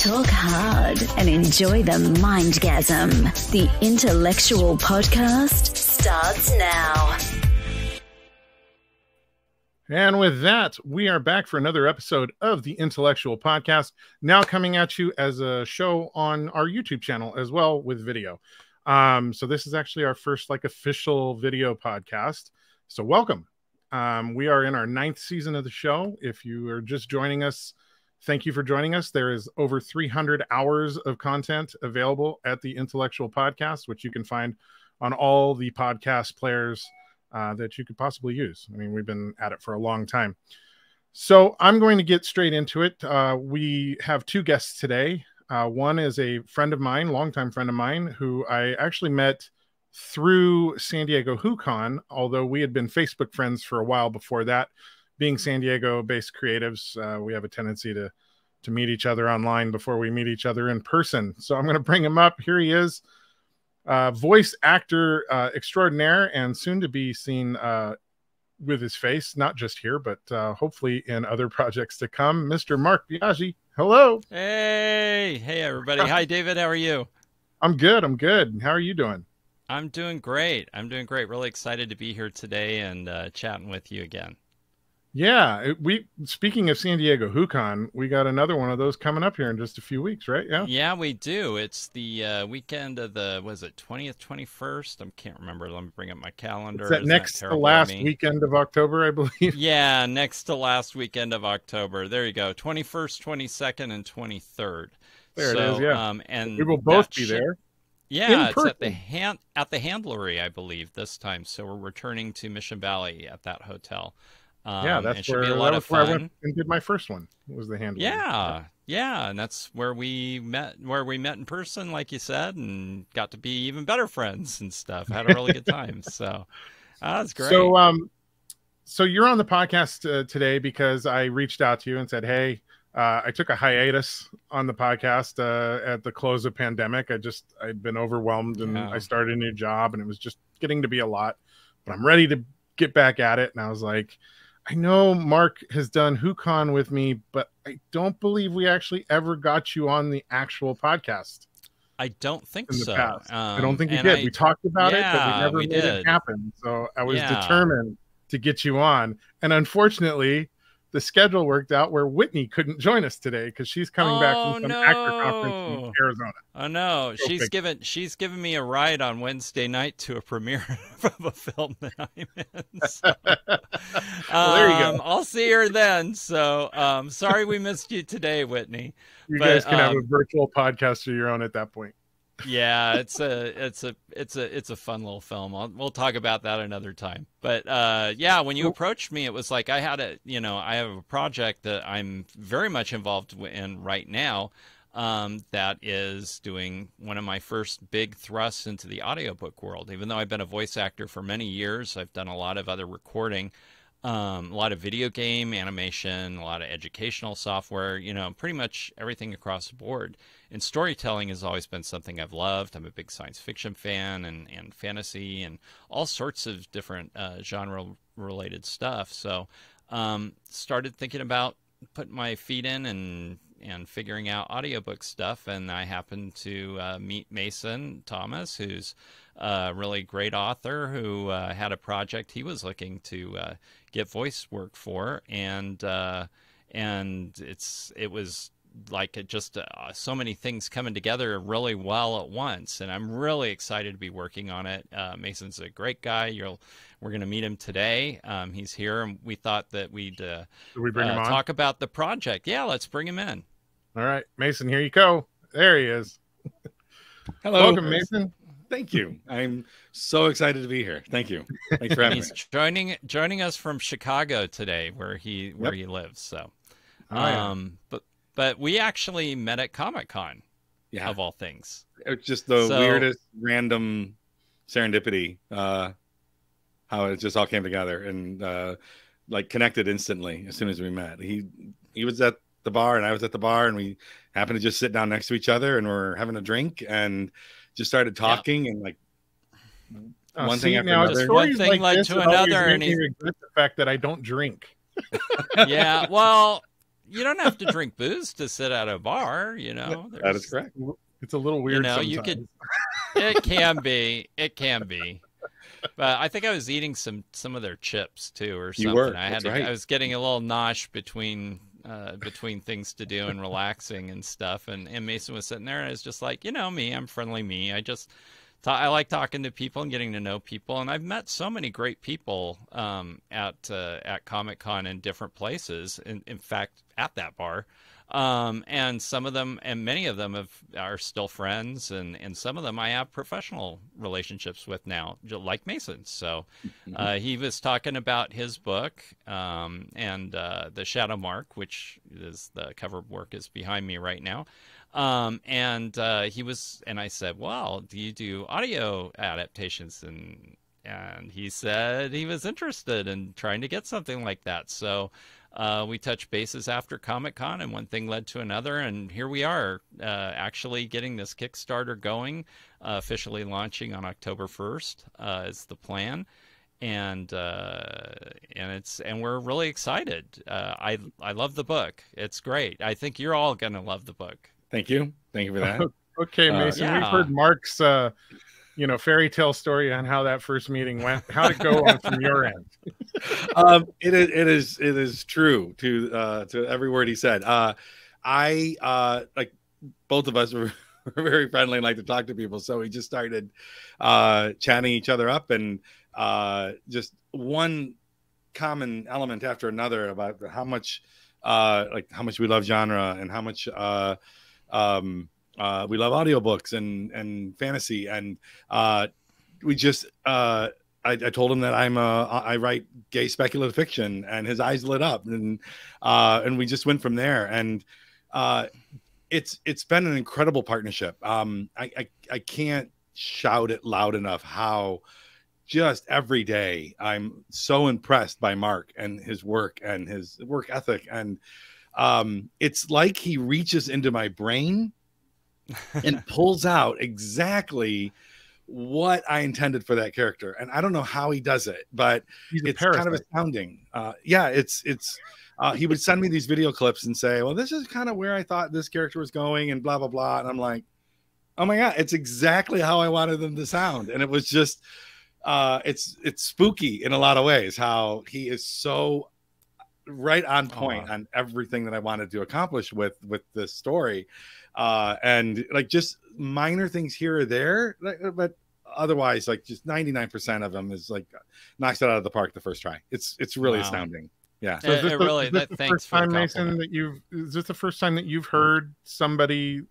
Talk hard and enjoy the mindgasm. The Intellectual Podcast starts now. And with that, we are back for another episode of the Intellectual Podcast, now coming at you as a show on our YouTube channel as well with video. Um, so this is actually our first like official video podcast. So welcome. Um, we are in our ninth season of the show. If you are just joining us, thank you for joining us. There is over 300 hours of content available at the Intellectual Podcast, which you can find on all the podcast players uh, that you could possibly use. I mean, we've been at it for a long time. So I'm going to get straight into it. Uh, we have two guests today. Uh, one is a friend of mine, longtime friend of mine, who I actually met through San Diego HooCon, although we had been Facebook friends for a while before that. Being San Diego-based creatives, uh, we have a tendency to to meet each other online before we meet each other in person. So I'm going to bring him up. Here he is uh, voice actor uh, extraordinaire and soon to be seen uh, with his face, not just here, but uh, hopefully in other projects to come, Mr. Marc Biagi. Hello. Hey, hey, everybody. Hi, David. How are you? I'm good. I'm good. How are you doing? I'm doing great. I'm doing great. Really excited to be here today and uh, chatting with you again. Yeah, we speaking of San Diego HooCon, we got another one of those coming up here in just a few weeks, right? Yeah. Yeah, we do. It's the uh, weekend of the was it twentieth, twenty first? I can't remember. Let me bring up my calendar. Is that next to last weekend of October, I believe. Yeah, next to last weekend of October. There you go. Twenty first, twenty second, and twenty third. There so, it is. Yeah. Um, and we will both be there. Yeah, it's at the hand at the Handlery, I believe, this time. So we're returning to Mission Valley at that hotel. Um, yeah, that's where, be a lot of fun. I went and did my first one. Was the handle? Yeah, yeah, and that's where we met. Where we met in person, like you said, and got to be even better friends and stuff. Had a really good time. So uh, that's great. So, um, so you're on the podcast uh, today because I reached out to you and said, "Hey, uh, I took a hiatus on the podcast uh, at the close of pandemic. I just I'd been overwhelmed and yeah. I started a new job and it was just getting to be a lot. But I'm ready to get back at it." And I was like I know Marc has done HooCon with me, but I don't believe we actually ever got you on the actual podcast. I don't think so. Um, I don't think we did. I, we talked about yeah, it, but we never we made did. it happen. So I was yeah. determined to get you on. And unfortunately, the schedule worked out where Whitney couldn't join us today because she's coming oh, back from oh, some no. actor conference in Arizona. Oh no, Go she's given she's given me a ride on Wednesday night to a premiere of a film that I'm in. So, well, there you go. Um, I'll see her then. So um, sorry we missed you today, Whitney. You but, guys can um, have a virtual podcast of your own at that point yeah, it's a it's a it's a it's a fun little film. I'll, we'll talk about that another time. But uh, yeah, when you approached me, it was like I had a you know I have a project that I'm very much involved in right now. Um, that is doing one of my first big thrusts into the audiobook world. Even though I've been a voice actor for many years, I've done a lot of other recording um, a lot of video game animation, a lot of educational software, you know, pretty much everything across the board. And storytelling has always been something I've loved. I'm a big science fiction fan and, and fantasy and all sorts of different uh, genre related stuff. So, um, started thinking about putting my feet in and and figuring out audiobook stuff. And I happened to uh, meet Mason Thomas, who's a really great author who uh, had a project he was looking to uh, get voice work for, and uh, and it's it was like it just uh, so many things coming together really well at once and i'm really excited to be working on it. Uh, mason's a great guy. You'll we're going to meet him today. Um, he's here and we thought that we'd uh, we bring him on? talk about the project. Yeah let's bring him in. All right. Mason here you go. There he is. Hello. Welcome mason Thank you. I'm so excited to be here. Thank you. Thanks for having He's me. joining joining us from Chicago today, where he where yep. he lives. So, oh, yeah. um, but but we actually met at Comic Con, yeah. of all things. It's just the so, weirdest random serendipity. Uh, how it just all came together and uh, like connected instantly as soon as we met. He he was at the bar and I was at the bar and we happened to just sit down next to each other and we're having a drink and just started talking yeah. and like oh, one see, thing now, another. One thing like led to another, and he the fact that I don't drink. yeah, well, you don't have to drink booze to sit at a bar. You know, that is correct. It's a little weird. You know, sometimes. you could. It can be. It can be. But I think I was eating some some of their chips too, or something. You were, I had to, right. I was getting a little nosh between uh, between things to do and relaxing and stuff. And, and Mason was sitting there, and I was just like, you know me, I'm friendly me. I just I like talking to people and getting to know people, and I've met so many great people um, at uh, at Comic Con in different places. In, in fact, at that bar. Um, and some of them, and many of them have, are still friends, and, and some of them I have professional relationships with now, like Mason. So uh, he was talking about his book um, and uh, the Shadow Mark, which is the cover work is behind me right now. Um, and uh, he was, and I said, "Well, do you do audio adaptations?" And and he said he was interested in trying to get something like that. So uh, we touched bases after Comic Con, and one thing led to another, and here we are, uh, actually getting this Kickstarter going, uh, officially launching on October first uh, is the plan, and uh, and it's and we're really excited. Uh, I I love the book; it's great. I think you're all gonna love the book. Thank you. Thank you for that. Okay, Uh, Mason, we've heard Marc's, uh, you know, fairy tale story on how that first meeting went. How'd it go on from your end? um, it is it is it is true to uh, to every word he said. Uh, I uh, like both of us were very friendly and like to talk to people, so we just started uh, chatting each other up and uh, just one common element after another about how much uh, like how much we love genre and how much uh, um, uh, we love audiobooks and and fantasy and uh, we just uh, I, I told him that I'm a I write gay speculative fiction, and his eyes lit up, and uh, and we just went from there. And uh, it's it's been an incredible partnership. Um, I, I I can't shout it loud enough how just every day I'm so impressed by Marc and his work and his work ethic, and um, it's like he reaches into my brain and pulls out exactly what I intended for that character. And I don't know how he does it, but it's kind of astounding. Uh, yeah, it's it's. Uh, he would send me these video clips and say, "Well, this is kind of where I thought this character was going," and blah blah blah. And I'm like, "Oh my god, it's exactly how I wanted them to sound." And it was just, uh, it's it's spooky in a lot of ways. How he is so right on point Aw. on everything that I wanted to accomplish with with this story, uh, and like just minor things here or there, like, but otherwise, like just 99% of them is like knocks it out of the park the first try. It's it's really Wow. astounding. Yeah. So is It- this it the, really- is this that- the thanks first for the time, Mason, that you've is this the first time that you've heard somebody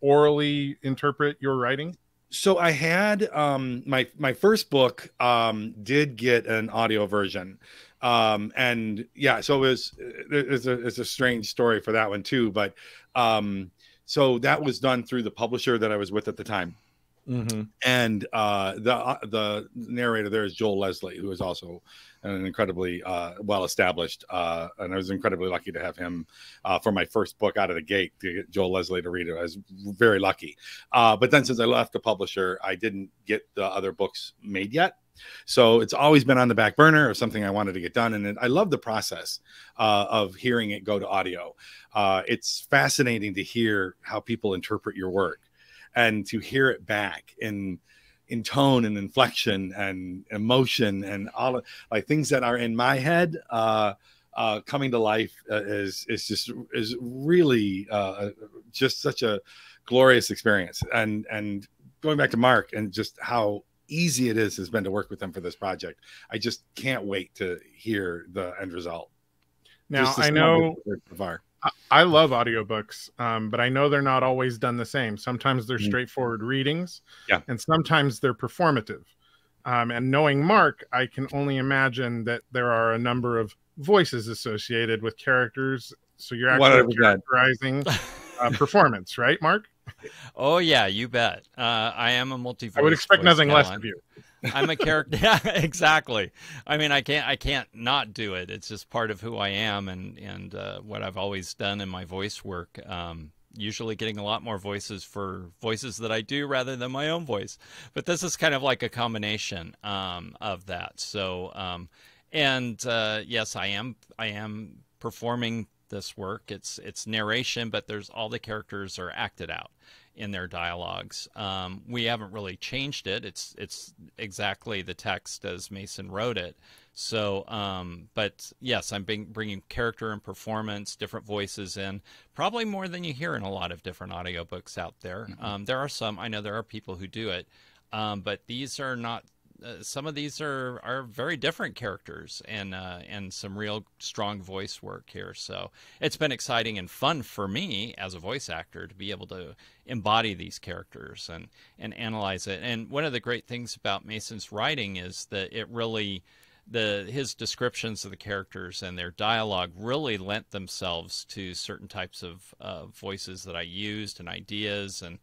orally interpret your writing? so I had um my my first book um did get an audio version. Um and yeah, so it was it's a it's a strange story for that one too, but um so that was done through the publisher that I was with at the time. Mm-hmm. and uh, the uh, the narrator there is Joel Leslie, who is also an incredibly uh, well established, uh, and I was incredibly lucky to have him uh, for my first book out of the gate to get Joel Leslie to read it. I was very lucky, uh, but then since I left the publisher, I didn't get the other books made yet. So it's always been on the back burner of something I wanted to get done, and I love the process uh, of hearing it go to audio. Uh, it's fascinating to hear how people interpret your work and to hear it back in in tone and inflection and emotion and all of, like things that are in my head uh uh coming to life uh, is is just is really uh just such a glorious experience and and going back to mark and just how easy it is has been to work with them for this project i just can't wait to hear the end result Now I know bit we've heard so far. I- love audiobooks, um, but I know they're not always done the same. Sometimes they're Mhm. straightforward readings, Yeah. and sometimes they're performative. Um, and knowing Marc, I can only imagine that there are a number of voices associated with characters. So you're actually 100%. characterizing uh, performance, right, Marc? Oh yeah, you bet. Uh, I am a multi. I would expect nothing less of you. I'm a character. Yeah, exactly. I mean, I can't. I can't not do it. It's just part of who I am, and and uh, what I've always done in my voice work. Um, usually, getting a lot more voices for voices that I do rather than my own voice. But this is kind of like a combination um, of that. So, um, and uh, yes, I am. I am performing this work. It's it's narration, but there's all the characters are acted out in their dialogues. Um, we haven't really changed it. It's it's exactly the text as Mason wrote it. So, um, but yes, I'm being, bringing character and performance, different voices in, probably more than you hear in a lot of different audiobooks out there. Mm-hmm. Um, there are some, I know there are people who do it, um, but these are not uh, some of these are are very different characters and uh, and some real strong voice work here. So it's been exciting and fun for me as a voice actor to be able to embody these characters and and analyze it. And one of the great things about Mason's writing is that it really the his descriptions of the characters and their dialogue really lent themselves to certain types of uh, voices that I used and ideas and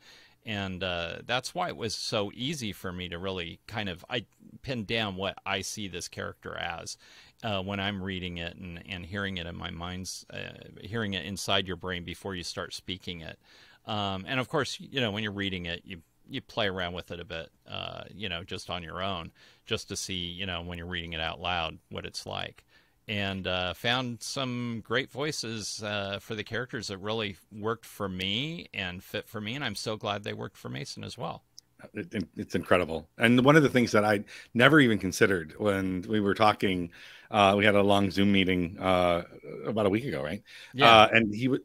and uh, that's why it was so easy for me to really kind of I pin down what I see this character as uh, when I'm reading it and, and hearing it in my mind's uh, hearing it inside your brain before you start speaking it. Um, and of course, you know when you're reading it, you you play around with it a bit, uh, you know, just on your own, just to see, you know, when you're reading it out loud, what it's like and uh, found some great voices uh, for the characters that really worked for me and fit for me. And I'm so glad they worked for Mason as well. It, it's incredible. And one of the things that I never even considered when we were talking, uh, we had a long Zoom meeting uh, about a week ago, right? Yeah. Uh, and he would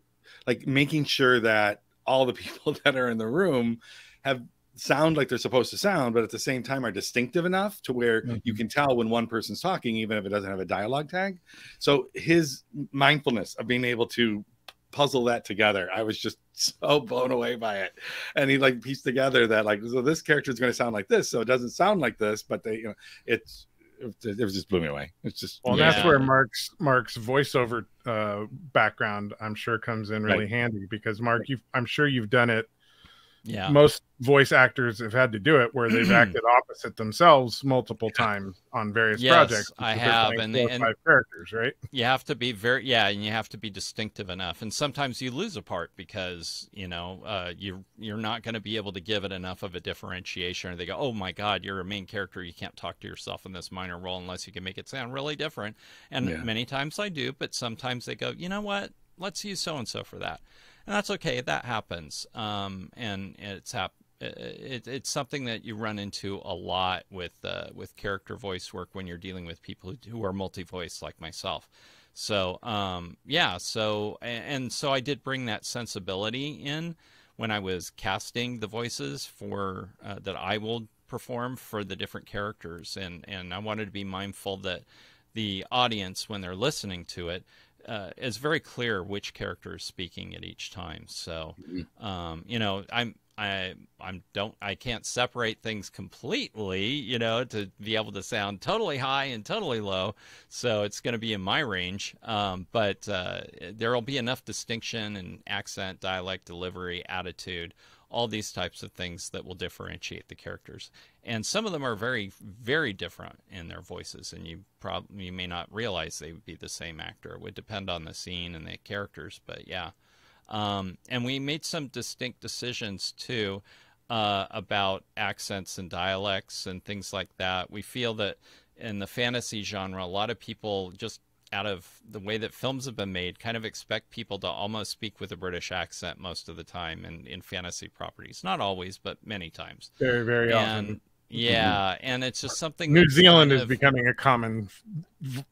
like making sure that all the people that are in the room have sound like they're supposed to sound, but at the same time are distinctive enough to where mm-hmm. you can tell when one person's talking, even if it doesn't have a dialogue tag. So his mindfulness of being able to puzzle that together, I was just so blown away by it. And he like pieced together that like, so this character is going to sound like this, so it doesn't sound like this, but they, you know, it's it, it was just blew me away. It's just well, yeah. that's where Marc's Marc's voiceover uh, background, I'm sure, comes in really right. handy because Marc, you I'm sure you've done it yeah. Most voice actors have had to do it where they've acted opposite themselves multiple times on various yes, projects i have and, they, and five characters right? You have to be very yeah and you have to be distinctive enough and sometimes you lose a part because you know uh, you you're not going to be able to give it enough of a differentiation or they go oh my god you're a main character you can't talk to yourself in this minor role unless you can make it sound really different. And yeah. many times i do but sometimes they go you know what? Let's use so and so for that and that's okay. That happens, um, and it's hap- it, it's something that you run into a lot with uh, with character voice work when you're dealing with people who, are multi-voice like myself. So um, yeah, so and, and so I did bring that sensibility in when I was casting the voices for uh, that I will perform for the different characters, and and I wanted to be mindful that the audience when they're listening to it uh, it's very clear which character is speaking at each time. So, mm-hmm. um, you know, I'm I I'm don't I can't separate things completely, you know, to be able to sound totally high and totally low. So it's going to be in my range, um, but uh, there will be enough distinction and accent, dialect, delivery, attitude all these types of things that will differentiate the characters. And some of them are very, very different in their voices, and you probably you may not realize they would be the same actor. It would depend on the scene and the characters, but yeah. Um, and we made some distinct decisions too uh, about accents and dialects and things like that. We feel that in the fantasy genre, a lot of people just out of the way that films have been made, kind of expect people to almost speak with a British accent most of the time in, in fantasy properties. Not always, but many times. Very, very and, often. Yeah, and it's just something. New Zealand is of, becoming a common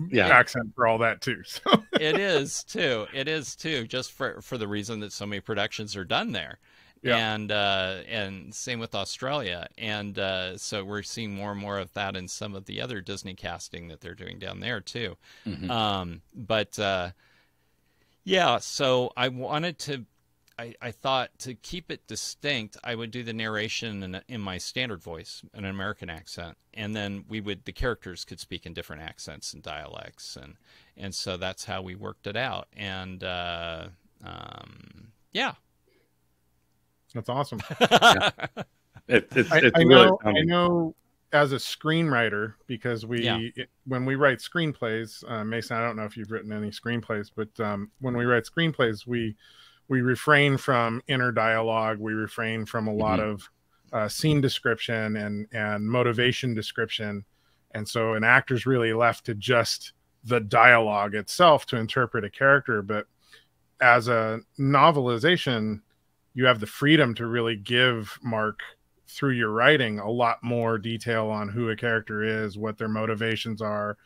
yeah. accent for all that too. So. it is too. It is too. Just for for the reason that so many productions are done there yeah. and uh, and same with Australia. And uh, so we're seeing more and more of that in some of the other Disney casting that they're doing down there too. Mm-hmm. Um, but uh, yeah, so I wanted to. I, I thought to keep it distinct, I would do the narration in, in my standard voice, an American accent, and then we would the characters could speak in different accents and dialects, and and so that's how we worked it out. And uh, um, yeah, that's awesome. yeah. it, it's, I, it's I, really know. I know as a screenwriter because we yeah. it, when we write screenplays, uh, Mason. I don't know if you've written any screenplays, but um, when we write screenplays, we we refrain from inner dialogue. We refrain from a mm-hmm. lot of uh, scene description and and motivation description, and so an actor's really left to just the dialogue itself to interpret a character. But as a novelization, you have the freedom to really give Marc through your writing a lot more detail on who a character is, what their motivations are,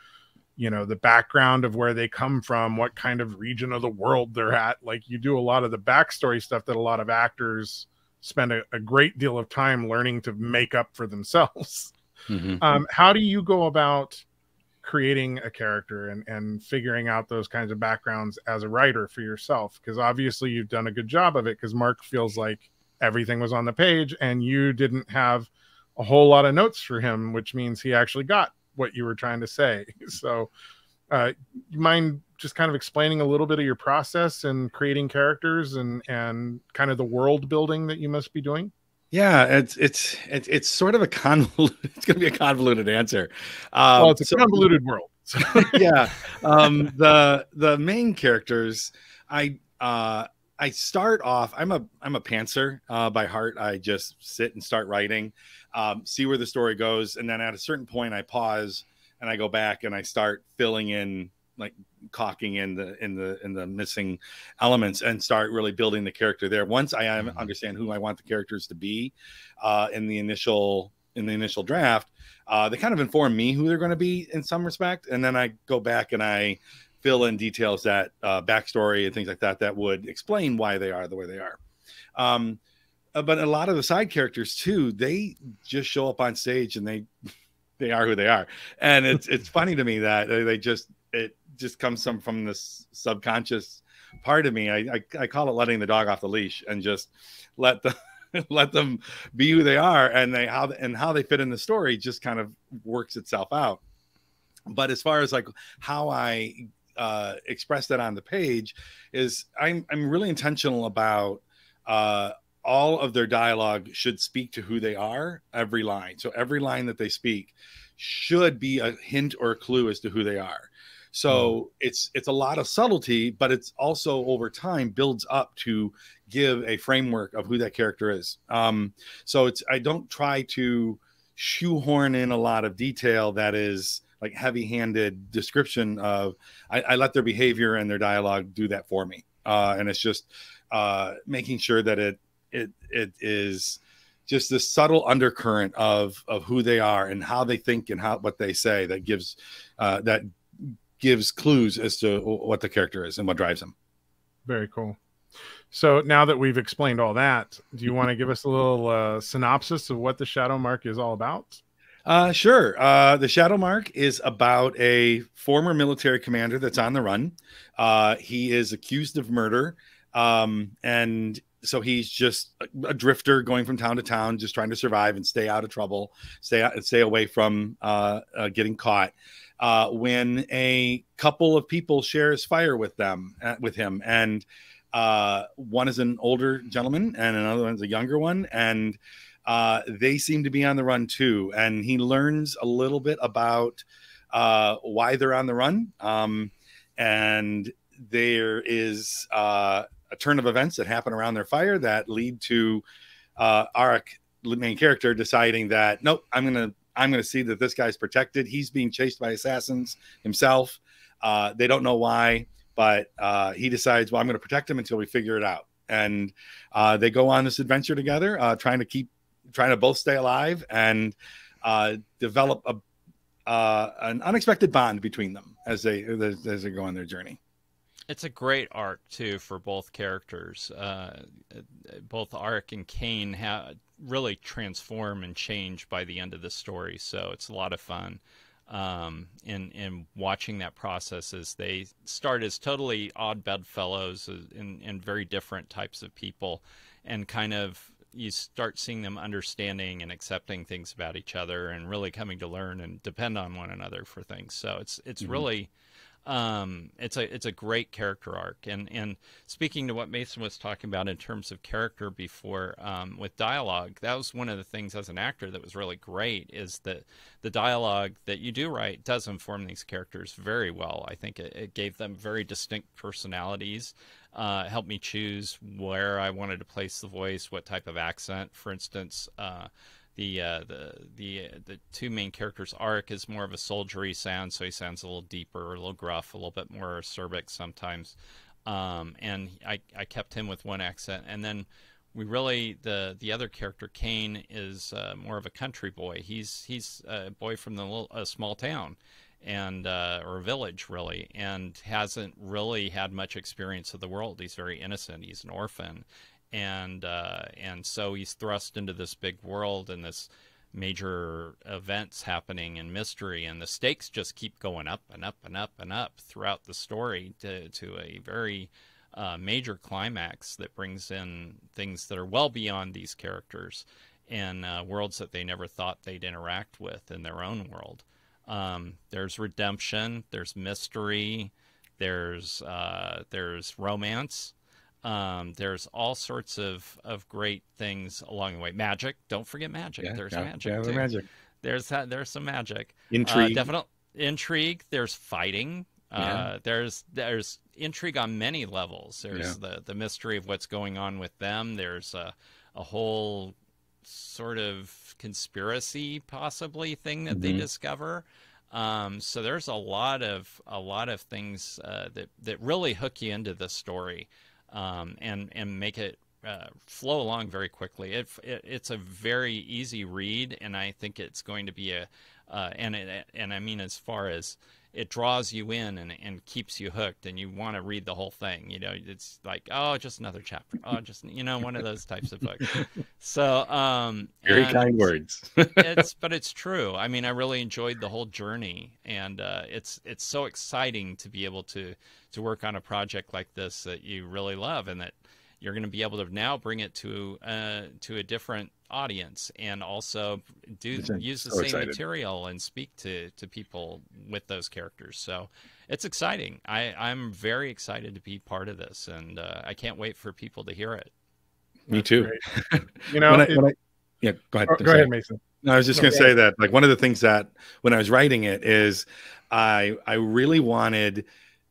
you know, the background of where they come from, what kind of region of the world they're at. Like you do a lot of the backstory stuff that a lot of actors spend a, a great deal of time learning to make up for themselves. Mm-hmm. Um, how do you go about creating a character and, and figuring out those kinds of backgrounds as a writer for yourself? Because obviously you've done a good job of it because Marc feels like everything was on the page and you didn't have a whole lot of notes for him, which means he actually got what you were trying to say. So, uh, you mind just kind of explaining a little bit of your process and creating characters and and kind of the world building that you must be doing? Yeah, it's it's it's, it's sort of a convoluted. It's going to be a convoluted answer. Um, well, it's a so, convoluted world. So. yeah, um, the the main characters, I uh, I start off. I'm a I'm a pantser uh, by heart. I just sit and start writing, um, see where the story goes, and then at a certain point, I pause and I go back and I start filling in like caulking in the in the in the missing elements and start really building the character there. Once i mm-hmm. understand who i want the characters to be uh, in the initial in the initial draft uh, they kind of inform me who they're going to be in some respect. And then i go back and i fill in details that uh, backstory and things like that that would explain why they are the way they are. Um, uh, but a lot of the side characters too they just show up on stage and they they are who they are. And it's it's funny to me that they just it just comes from from this subconscious part of me. I, I, I call it letting the dog off the leash and just let the let them be who they are and they how and how they fit in the story just kind of works itself out. But as far as like how I uh, express that on the page is I'm I'm really intentional about uh, all of their dialogue should speak to who they are every line. So every line that they speak should be a hint or a clue as to who they are. So it's it's a lot of subtlety, but it's also over time builds up to give a framework of who that character is. Um, so it's I don't try to shoehorn in a lot of detail that is like heavy-handed description of I, I let their behavior and their dialogue do that for me. Uh, and it's just uh, making sure that it it it is just this subtle undercurrent of of who they are and how they think and how what they say that gives uh, that gives clues as to what the character is and what drives him. Very cool. So now that we've explained all that, do you want to give us a little uh, synopsis of what the Shadow Mark is all about? Uh, sure. Uh, the Shadow Mark is about a former military commander that's on the run. Uh, he is accused of murder, um, and so he's just a, a, drifter going from town to town, just trying to survive and stay out of trouble, stay out, stay away from uh, uh, getting caught uh, when a couple of people shares fire with them uh, with him, and uh, one is an older gentleman and another one's a younger one, and uh, they seem to be on the run too. And he learns a little bit about uh, why they're on the run, um, and there is uh, a turn of events that happen around their fire that lead to uh, Arik, main character, deciding that nope, I'm gonna I'm going to see that this guy's protected. He's being chased by assassins himself. Uh, they don't know why, but uh, he decides, well, I'm going to protect him until we figure it out. And uh, they go on this adventure together, uh, trying to keep, trying to both stay alive and uh, develop a uh, an unexpected bond between them as they as, as they go on their journey. It's a great arc too for both characters. both Arik and Kane have really transform and change by the end of the story. So it's a lot of fun. Um, in in watching that process as they start as totally odd bedfellows and, and very different types of people, and kind of you start seeing them understanding and accepting things about each other, and really coming to learn and depend on one another for things. So it's it's mm-hmm. really um, it's a it's a great character arc. And and speaking to what Mason was talking about in terms of character before um, with dialogue, that was one of the things as an actor that was really great is that the dialogue that you do write does inform these characters very well. I think it, it gave them very distinct personalities. Uh, helped me choose where I wanted to place the voice, what type of accent. For instance, uh, the uh, the the the two main characters Arik is more of a soldiery sound, so he sounds a little deeper, a little gruff, a little bit more acerbic sometimes. um, and I, I kept him with one accent, and then we really the the other character Kane is uh, more of a country boy. He's he's a boy from the little, a small town, and uh, or a village really, and hasn't really had much experience of the world. He's very innocent. He's an orphan, and uh, and so he's thrust into this big world and this major events happening and mystery, and the stakes just keep going up and up and up and up throughout the story to to a very uh, major climax that brings in things that are well beyond these characters and uh, worlds that they never thought they'd interact with in their own world. Um, there's redemption, there's mystery, there's uh, there's romance, um, there's all sorts of, of great things along the way. Magic, don't forget magic. Yeah, there's yeah, magic. Yeah, too. magic. There's there's some magic. Intrigue, uh, definitely intrigue. There's fighting. Uh, there's there's intrigue on many levels. There's the the mystery of what's going on with them. There's a a whole sort of conspiracy possibly thing that mm-hmm. they discover. Um, so there's a lot of a lot of things uh, that that really hook you into the story um, and and make it uh, flow along very quickly. It, it, it's a very easy read, and I think it's going to be a uh, and it, and I mean as far as it draws you in and, and keeps you hooked and you want to read the whole thing you know it's like oh just another chapter. Oh just you know one of those types of books. So um very kind words. it's but it's true. I mean i really enjoyed the whole journey and uh, it's it's so exciting to be able to to work on a project like this that you really love and that you're going to be able to now bring it to uh, to a different audience and also do use the so same excited. material and speak to to people with those characters. So it's exciting. I I'm very excited to be part of this, and uh, I can't wait for people to hear it. Me too. you know, when I, it, when I, yeah. Go ahead. Oh, go ahead, Mason. No, I was just going to say that like one of the things that when I was writing it is I I really wanted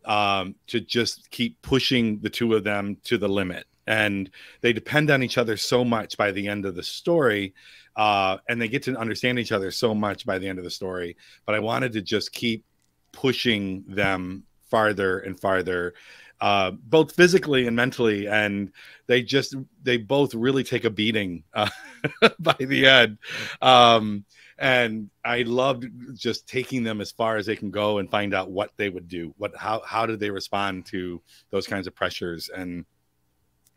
um, to just keep pushing the two of them to the limit and they depend on each other so much by the end of the story uh, and they get to understand each other so much by the end of the story. But i wanted to just keep pushing them farther and farther uh, both physically and mentally and they just they both really take a beating uh, by the end. Um, and i loved just taking them as far as they can go and find out what they would do what how how did they respond to those kinds of pressures and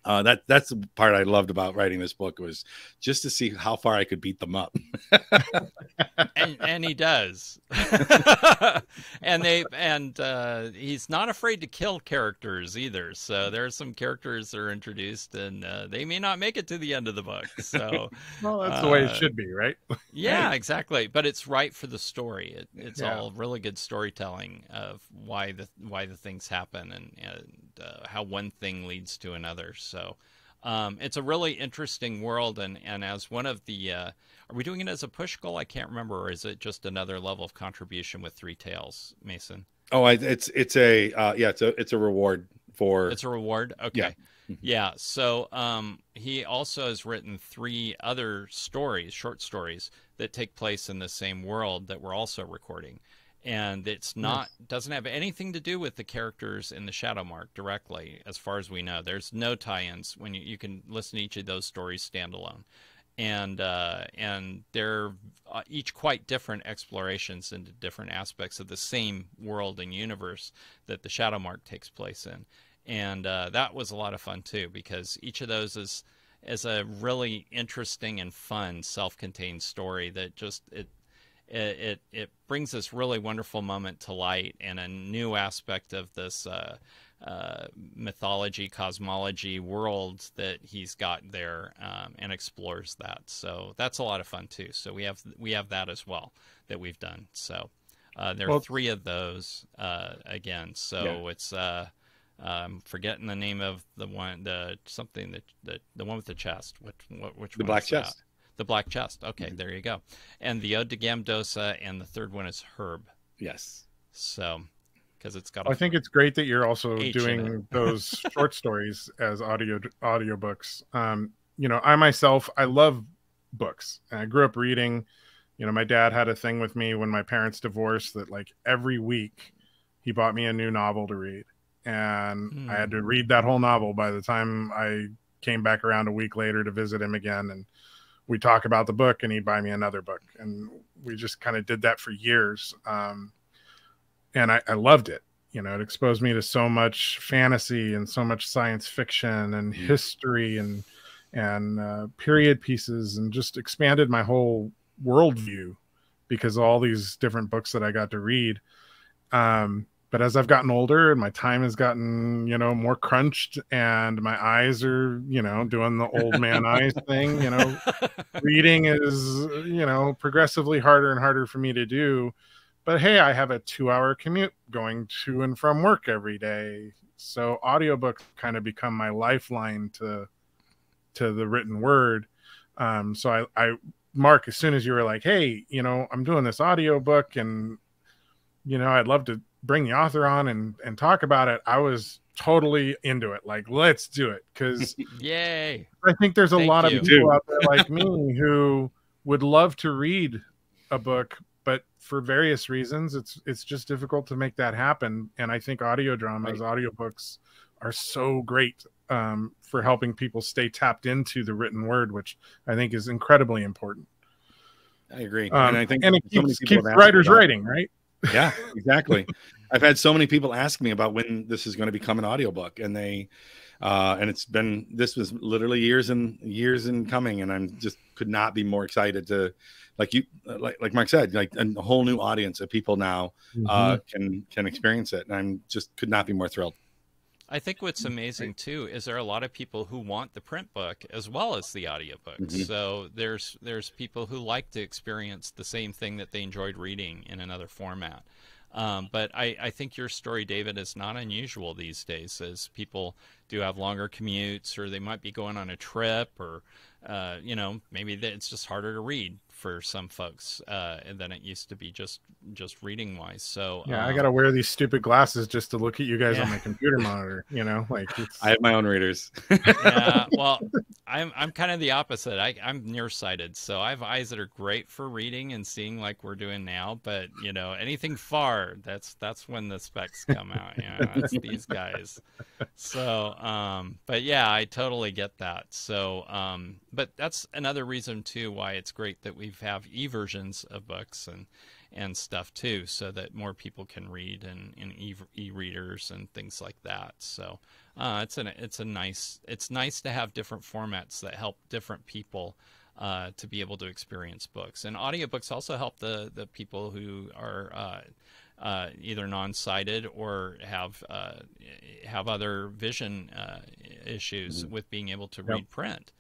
uh, that that's the part I loved about writing this book was just to see how far I could beat them up. and, and he does. and they and uh, he's not afraid to kill characters either. So there are some characters that are introduced, and uh, they may not make it to the end of the book. So well, that's the way it uh, should be, right? yeah, exactly. But it's right for the story. It, it's yeah. all really good storytelling of why the why the things happen and, and uh, how one thing leads to another. So um, it's a really interesting world, and and as one of the uh, are we doing it as a push goal? I can't remember, or is it just another level of contribution with Three tails, Mason? Oh, I, it's it's a uh, yeah, it's a it's a reward for it's a reward. Okay. Yeah. Mm-hmm. Yeah. So um, he also has written three other stories, short stories that take place in the same world that we're also recording and it's not doesn't have anything to do with the characters in the shadow mark directly as far as we know. There's no tie-ins when you, you can listen to each of those stories standalone. And uh, and they're uh, each quite different explorations into different aspects of the same world and universe that the shadow mark takes place in. And uh, that was a lot of fun too because each of those is is a really interesting and fun self-contained story that just it it, it, it brings this really wonderful moment to light and a new aspect of this uh, uh, mythology, cosmology world that he's got there, um, and explores that. So that's a lot of fun too. So we have we have that as well that we've done. So uh, there are three of those uh, again. So yeah. it's uh, I'm forgetting the name of the one, the something that the the one with the chest. Which which the black chest. That? The black chest. Okay, mm-hmm. there you go. And the Ode to Gamdosa, and the third one is Herb. Yes. So, because it's got. I think it's great that you're also H doing those short stories as audio audiobooks. Um, you know, I myself, I love books. And I grew up reading. You know, my dad had a thing with me when my parents divorced that like every week he bought me a new novel to read and mm. I had to hmm. read that whole novel by the time I came back around a week later to visit him again and we talk about the book and he'd buy me another book and we just kind of did that for years um, and I, I, loved it you know it exposed me to so much fantasy and so much science fiction and history and and uh, period pieces and just expanded my whole worldview because all these different books that I got to read. Um, but as I've gotten older and my time has gotten, you know, more crunched and my eyes are, you know, doing the old man eyes thing, you know, reading is, you know, progressively harder and harder for me to do. But hey, I have a two hour commute going to and from work every day. So audiobooks kind of become my lifeline to to the written word. Um, so I, I, Marc, as soon as you were like, hey, you know, I'm doing this audiobook and, you know, I'd love to bring the author on and, and talk about it, I was totally into it. Like, let's do it. Cause yay. I think there's a Thank lot you. of people out there like me who would love to read a book, but for various reasons, it's, it's just difficult to make that happen. And I think audio dramas, right. audiobooks are so great um, for helping people stay tapped into the written word, which I think is incredibly important. I agree, um, and I think and it keeps, keeps writers writing, right? Yeah, exactly. I've had so many people ask me about when this is going to become an audiobook, and they uh, and it's been this was literally years and years in coming, and I'm just could not be more excited to like you like like Marc said, like a whole new audience of people now mm-hmm. uh, can can experience it, and I'm just could not be more thrilled. I think what's amazing too is there are a lot of people who want the print book as well as the audiobook. Mm-hmm. So there's there's people who like to experience the same thing that they enjoyed reading in another format. Um, but I, I think your story, David, is not unusual these days, as people do have longer commutes, or they might be going on a trip, or uh, you know, maybe it's just harder to read for some folks uh, than it used to be just just reading wise. So yeah, um, I got to wear these stupid glasses just to look at you guys yeah. on my computer monitor. You know, like I have my own readers. yeah, well, I'm I'm kind of the opposite. I I'm nearsighted, so I have eyes that are great for reading and seeing like we're doing now. But you know, anything far, that's that's when the specs come out. You know, it's these guys. So, um, but yeah, I totally get that. So, um, but that's another reason too why it's great that we have e-versions of books and and stuff too, so that more people can read and in e-readers and things like that. So uh, it's an it's a nice it's nice to have different formats that help different people uh, to be able to experience books. And audiobooks also help the the people who are uh, uh, either non-sighted or have uh, have other vision uh, issues mm-hmm. with being able to yep. read print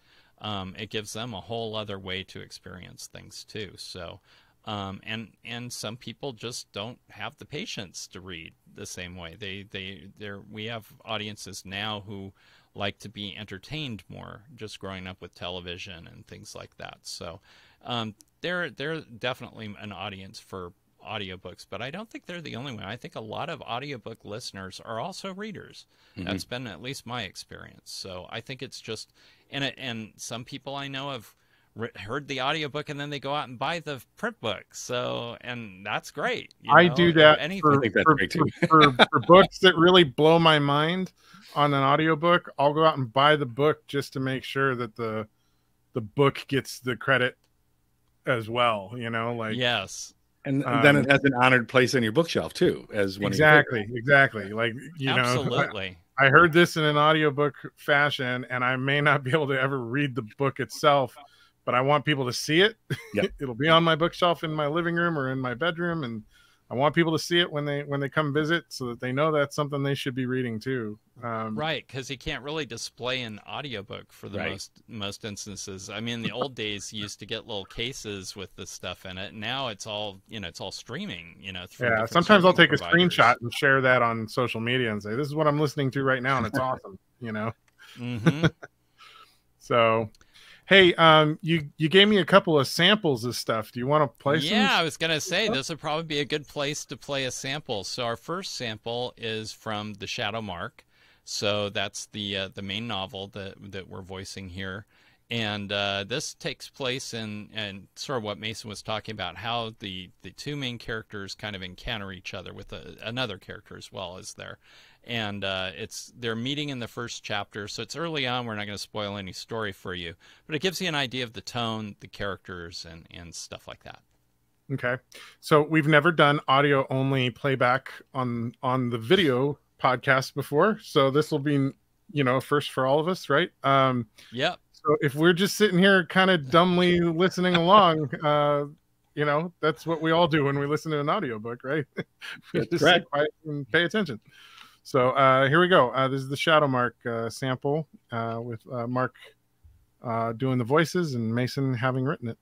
um, it gives them a whole other way to experience things too. So, um, and and some people just don't have the patience to read the same way. They they they we have audiences now who like to be entertained more, just growing up with television and things like that. So, um, they're they're definitely an audience for audiobooks, but I don't think they're the only one. I think a lot of audiobook listeners are also readers. Mm-hmm. That's been at least my experience. So I think it's just and it, and some people I know have re- heard the audiobook and then they go out and buy the print book. So and that's great. I know? do that for, for, for, for books that really blow my mind on an audiobook. I'll go out and buy the book just to make sure that the the book gets the credit as well. You know, like yes and, um, then it has an honored place on your bookshelf too as one exactly exactly like you absolutely know I, I, heard this in an audiobook fashion and i may not be able to ever read the book itself but i want people to see it. Yep. it'll be on my bookshelf in my living room or in my bedroom and I want people to see it when they when they come visit, so that they know that's something they should be reading too. Um, right, because you can't really display an audiobook for the right. most most instances. I mean, the old days, you used to get little cases with the stuff in it. Now it's all you know, it's all streaming. You know, yeah. Sometimes I'll take providers. a screenshot and share that on social media and say, "This is what I'm listening to right now, and it's awesome." You know. Mm-hmm. so Hey, um, you you gave me a couple of samples of stuff. Do you want to play? Yeah, some? I was gonna say this would probably be a good place to play a sample. So our first sample is from the Shadow Mark. So that's the uh, the main novel that that we're voicing here, and uh, this takes place in and sort of what Mason was talking about, how the the two main characters kind of encounter each other with a, another character as well as there, and uh, it's they're meeting in the first chapter, so it's early on. We're not going to spoil any story for you, but it gives you an idea of the tone, the characters, and and stuff like that. Okay, so we've never done audio only playback on on the video podcast before, so this will be you know first for all of us, right? Um, yep. So if we're just sitting here kind of dumbly listening along, uh, you know, that's what we all do when we listen to an audiobook, right? we just correct. and pay attention. So uh, here we go. Uh, this is the Shadow Mark uh, sample uh, with uh, Marc uh, doing the voices and Mason having written it.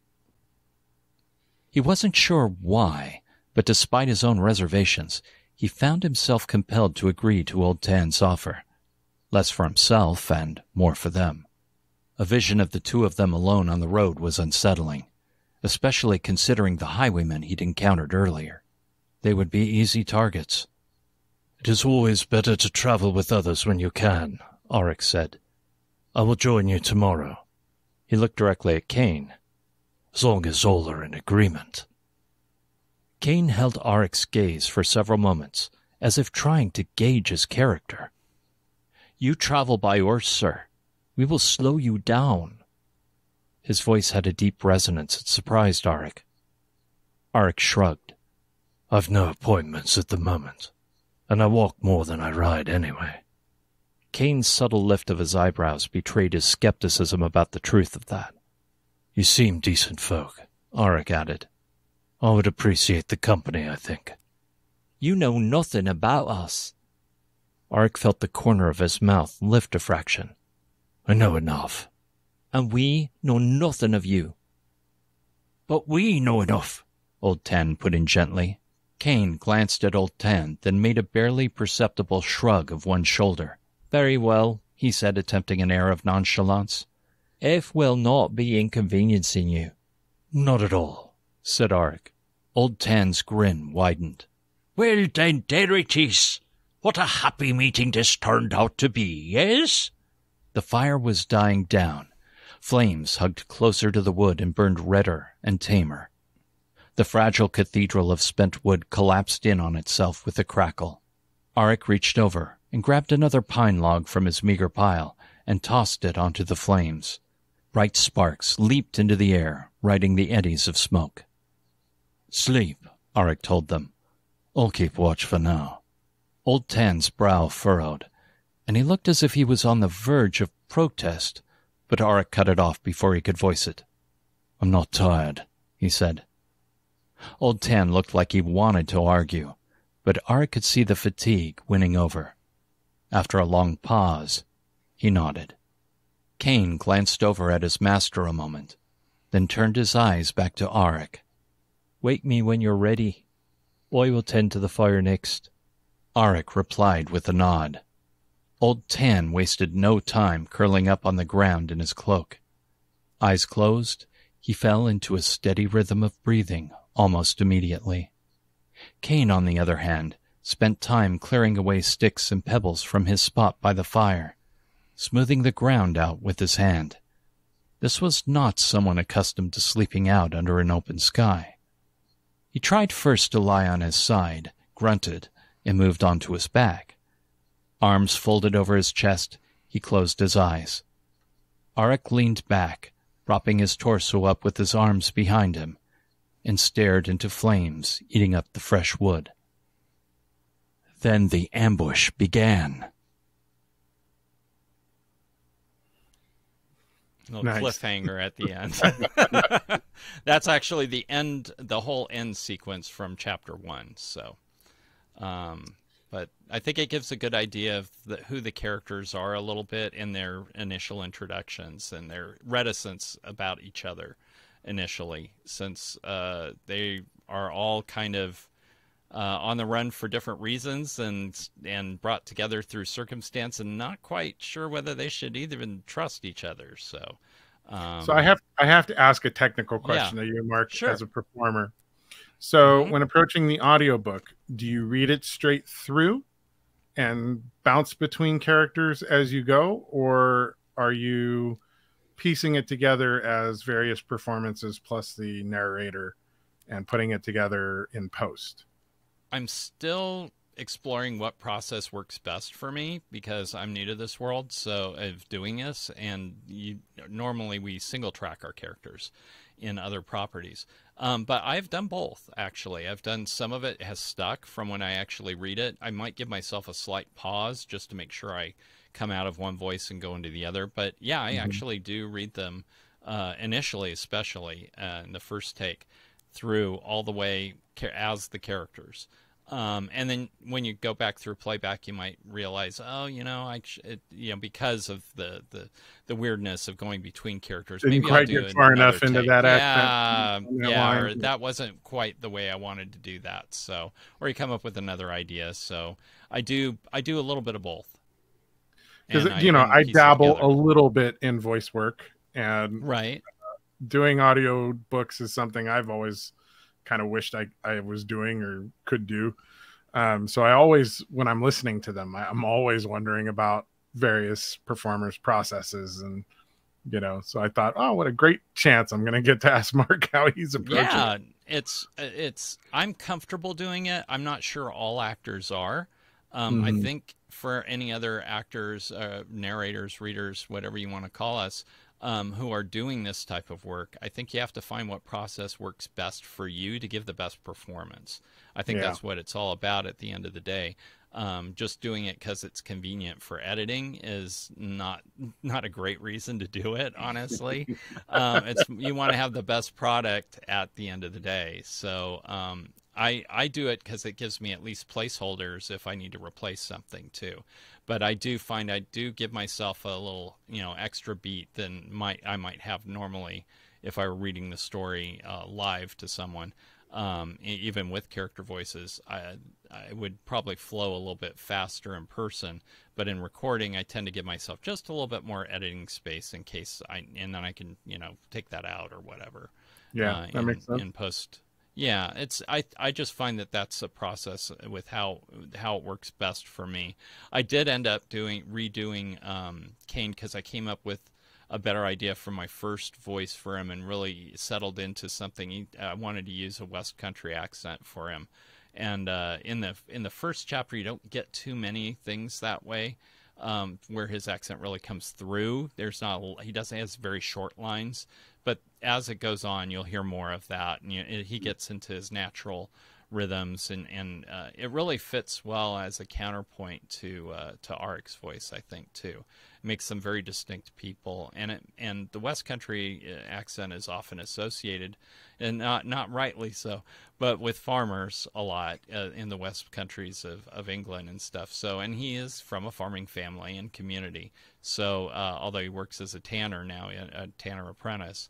He wasn't sure why, but despite his own reservations, he found himself compelled to agree to Old Tan's offer. Less for himself and more for them. A vision of the two of them alone on the road was unsettling, especially considering the highwaymen he'd encountered earlier. They would be easy targets. It is always better to travel with others when you can, Auric said. I will join you tomorrow. He looked directly at Kane. As long as all are in agreement. Kane held Auric's gaze for several moments, as if trying to gauge his character. You travel by yours, sir. We will slow you down. His voice had a deep resonance that surprised Auric. Auric shrugged. I've no appointments at the moment, and I walk more than I ride anyway. Kane's subtle lift of his eyebrows betrayed his skepticism about the truth of that. You seem decent folk, Auric added. I would appreciate the company, I think. You know nothing about us. Auric felt the corner of his mouth lift a fraction. I know enough. And we know nothing of you. But we know enough, Old Tan put in gently. Kane glanced at Old Tan, then made a barely perceptible shrug of one shoulder. Very well, he said, attempting an air of nonchalance. If we'll not be inconveniencing you. Not at all said Auric. Old Tan's grin widened. Well then, there it is. What a happy meeting this turned out to be, yes? The fire was dying down. Flames hugged closer to the wood and burned redder and tamer. The fragile cathedral of spent wood collapsed in on itself with a crackle. Auric reached over and grabbed another pine log from his meager pile and tossed it onto the flames. Bright sparks leaped into the air, riding the eddies of smoke. Sleep, Auric told them. I'll keep watch for now. Old Tan's brow furrowed, and he looked as if he was on the verge of protest, but Auric cut it off before he could voice it. I'm not tired, he said. Old Tan looked like he wanted to argue, but Auric could see the fatigue winning over. After a long pause, he nodded. Kane glanced over at his master a moment, then turned his eyes back to Auric. Wake me when you're ready. I will tend to the fire next. Auric replied with a nod. Old Tan wasted no time curling up on the ground in his cloak. Eyes closed, he fell into a steady rhythm of breathing almost immediately. Kane, on the other hand, spent time clearing away sticks and pebbles from his spot by the fire, smoothing the ground out with his hand. This was not someone accustomed to sleeping out under an open sky. He tried first to lie on his side, grunted, and moved onto his back. Arms folded over his chest, he closed his eyes. Auric leaned back, propping his torso up with his arms behind him, and stared into flames eating up the fresh wood. Then the ambush began. little nice. cliffhanger at the end. That's actually the end, the whole end sequence from chapter one. So, um, but I think it gives a good idea of the, who the characters are a little bit in their initial introductions and their reticence about each other initially, since uh, they are all kind of uh, on the run for different reasons and and brought together through circumstance and not quite sure whether they should even trust each other. So, um, so I have I have to ask a technical question yeah, of you, Marc, sure. as a performer. So mm-hmm. when approaching the audiobook, do you read it straight through and bounce between characters as you go, or are you piecing it together as various performances plus the narrator and putting it together in post? I'm still exploring what process works best for me because I'm new to this world, so of doing this, and you normally we single track our characters in other properties. Um, but I've done both actually. I've done some of it has stuck from when I actually read it. I might give myself a slight pause just to make sure I come out of one voice and go into the other. But yeah, I mm-hmm. actually do read them uh, initially, especially uh, in the first take, through all the way as the characters. Um, and then when you go back through playback, you might realize, oh, you know, I, it, you know, because of the, the, the weirdness of going between characters, Didn't maybe quite I'll do get far enough take. into that yeah, accent. Yeah, or that wasn't quite the way I wanted to do that. So, or you come up with another idea. So I do, I do a little bit of both. Because you know, I dabble a little bit in voice work, and right, uh, doing audio books is something I've always kind of wished I, I was doing or could do. Um, so I always, when I'm listening to them, I, I'm always wondering about various performers' processes and you know so i thought oh what a great chance i'm gonna get to ask mark how he's approaching yeah it. it's it's i'm comfortable doing it i'm not sure all actors are um, mm-hmm. i think for any other actors uh, narrators readers whatever you want to call us um, who are doing this type of work, I think you have to find what process works best for you to give the best performance. I think yeah. that's what it's all about at the end of the day. Um, just doing it because it's convenient for editing is not not a great reason to do it. Honestly, um, it's you want to have the best product at the end of the day. So um, I I do it because it gives me at least placeholders if I need to replace something too but I do find I do give myself a little, you know, extra beat than might I might have normally if I were reading the story uh, live to someone. Um, even with character voices, I, I would probably flow a little bit faster in person, but in recording, I tend to give myself just a little bit more editing space in case I, and then I can, you know, take that out or whatever. Yeah, uh, that in, makes sense. In post yeah, it's I I just find that that's a process with how how it works best for me. I did end up doing redoing um, Kane because I came up with a better idea for my first voice for him and really settled into something. I wanted to use a West Country accent for him, and uh, in the in the first chapter you don't get too many things that way. Um, where his accent really comes through. There's not he doesn't has very short lines, but as it goes on, you'll hear more of that, and you, it, he gets into his natural rhythms, and and uh, it really fits well as a counterpoint to uh, to Auric's voice, I think too. It makes them very distinct people, and it and the West Country uh, accent is often associated, and not not rightly so, but with farmers a lot uh, in the West countries of of England and stuff. So, and he is from a farming family and community. So, uh, although he works as a tanner now, a, a tanner apprentice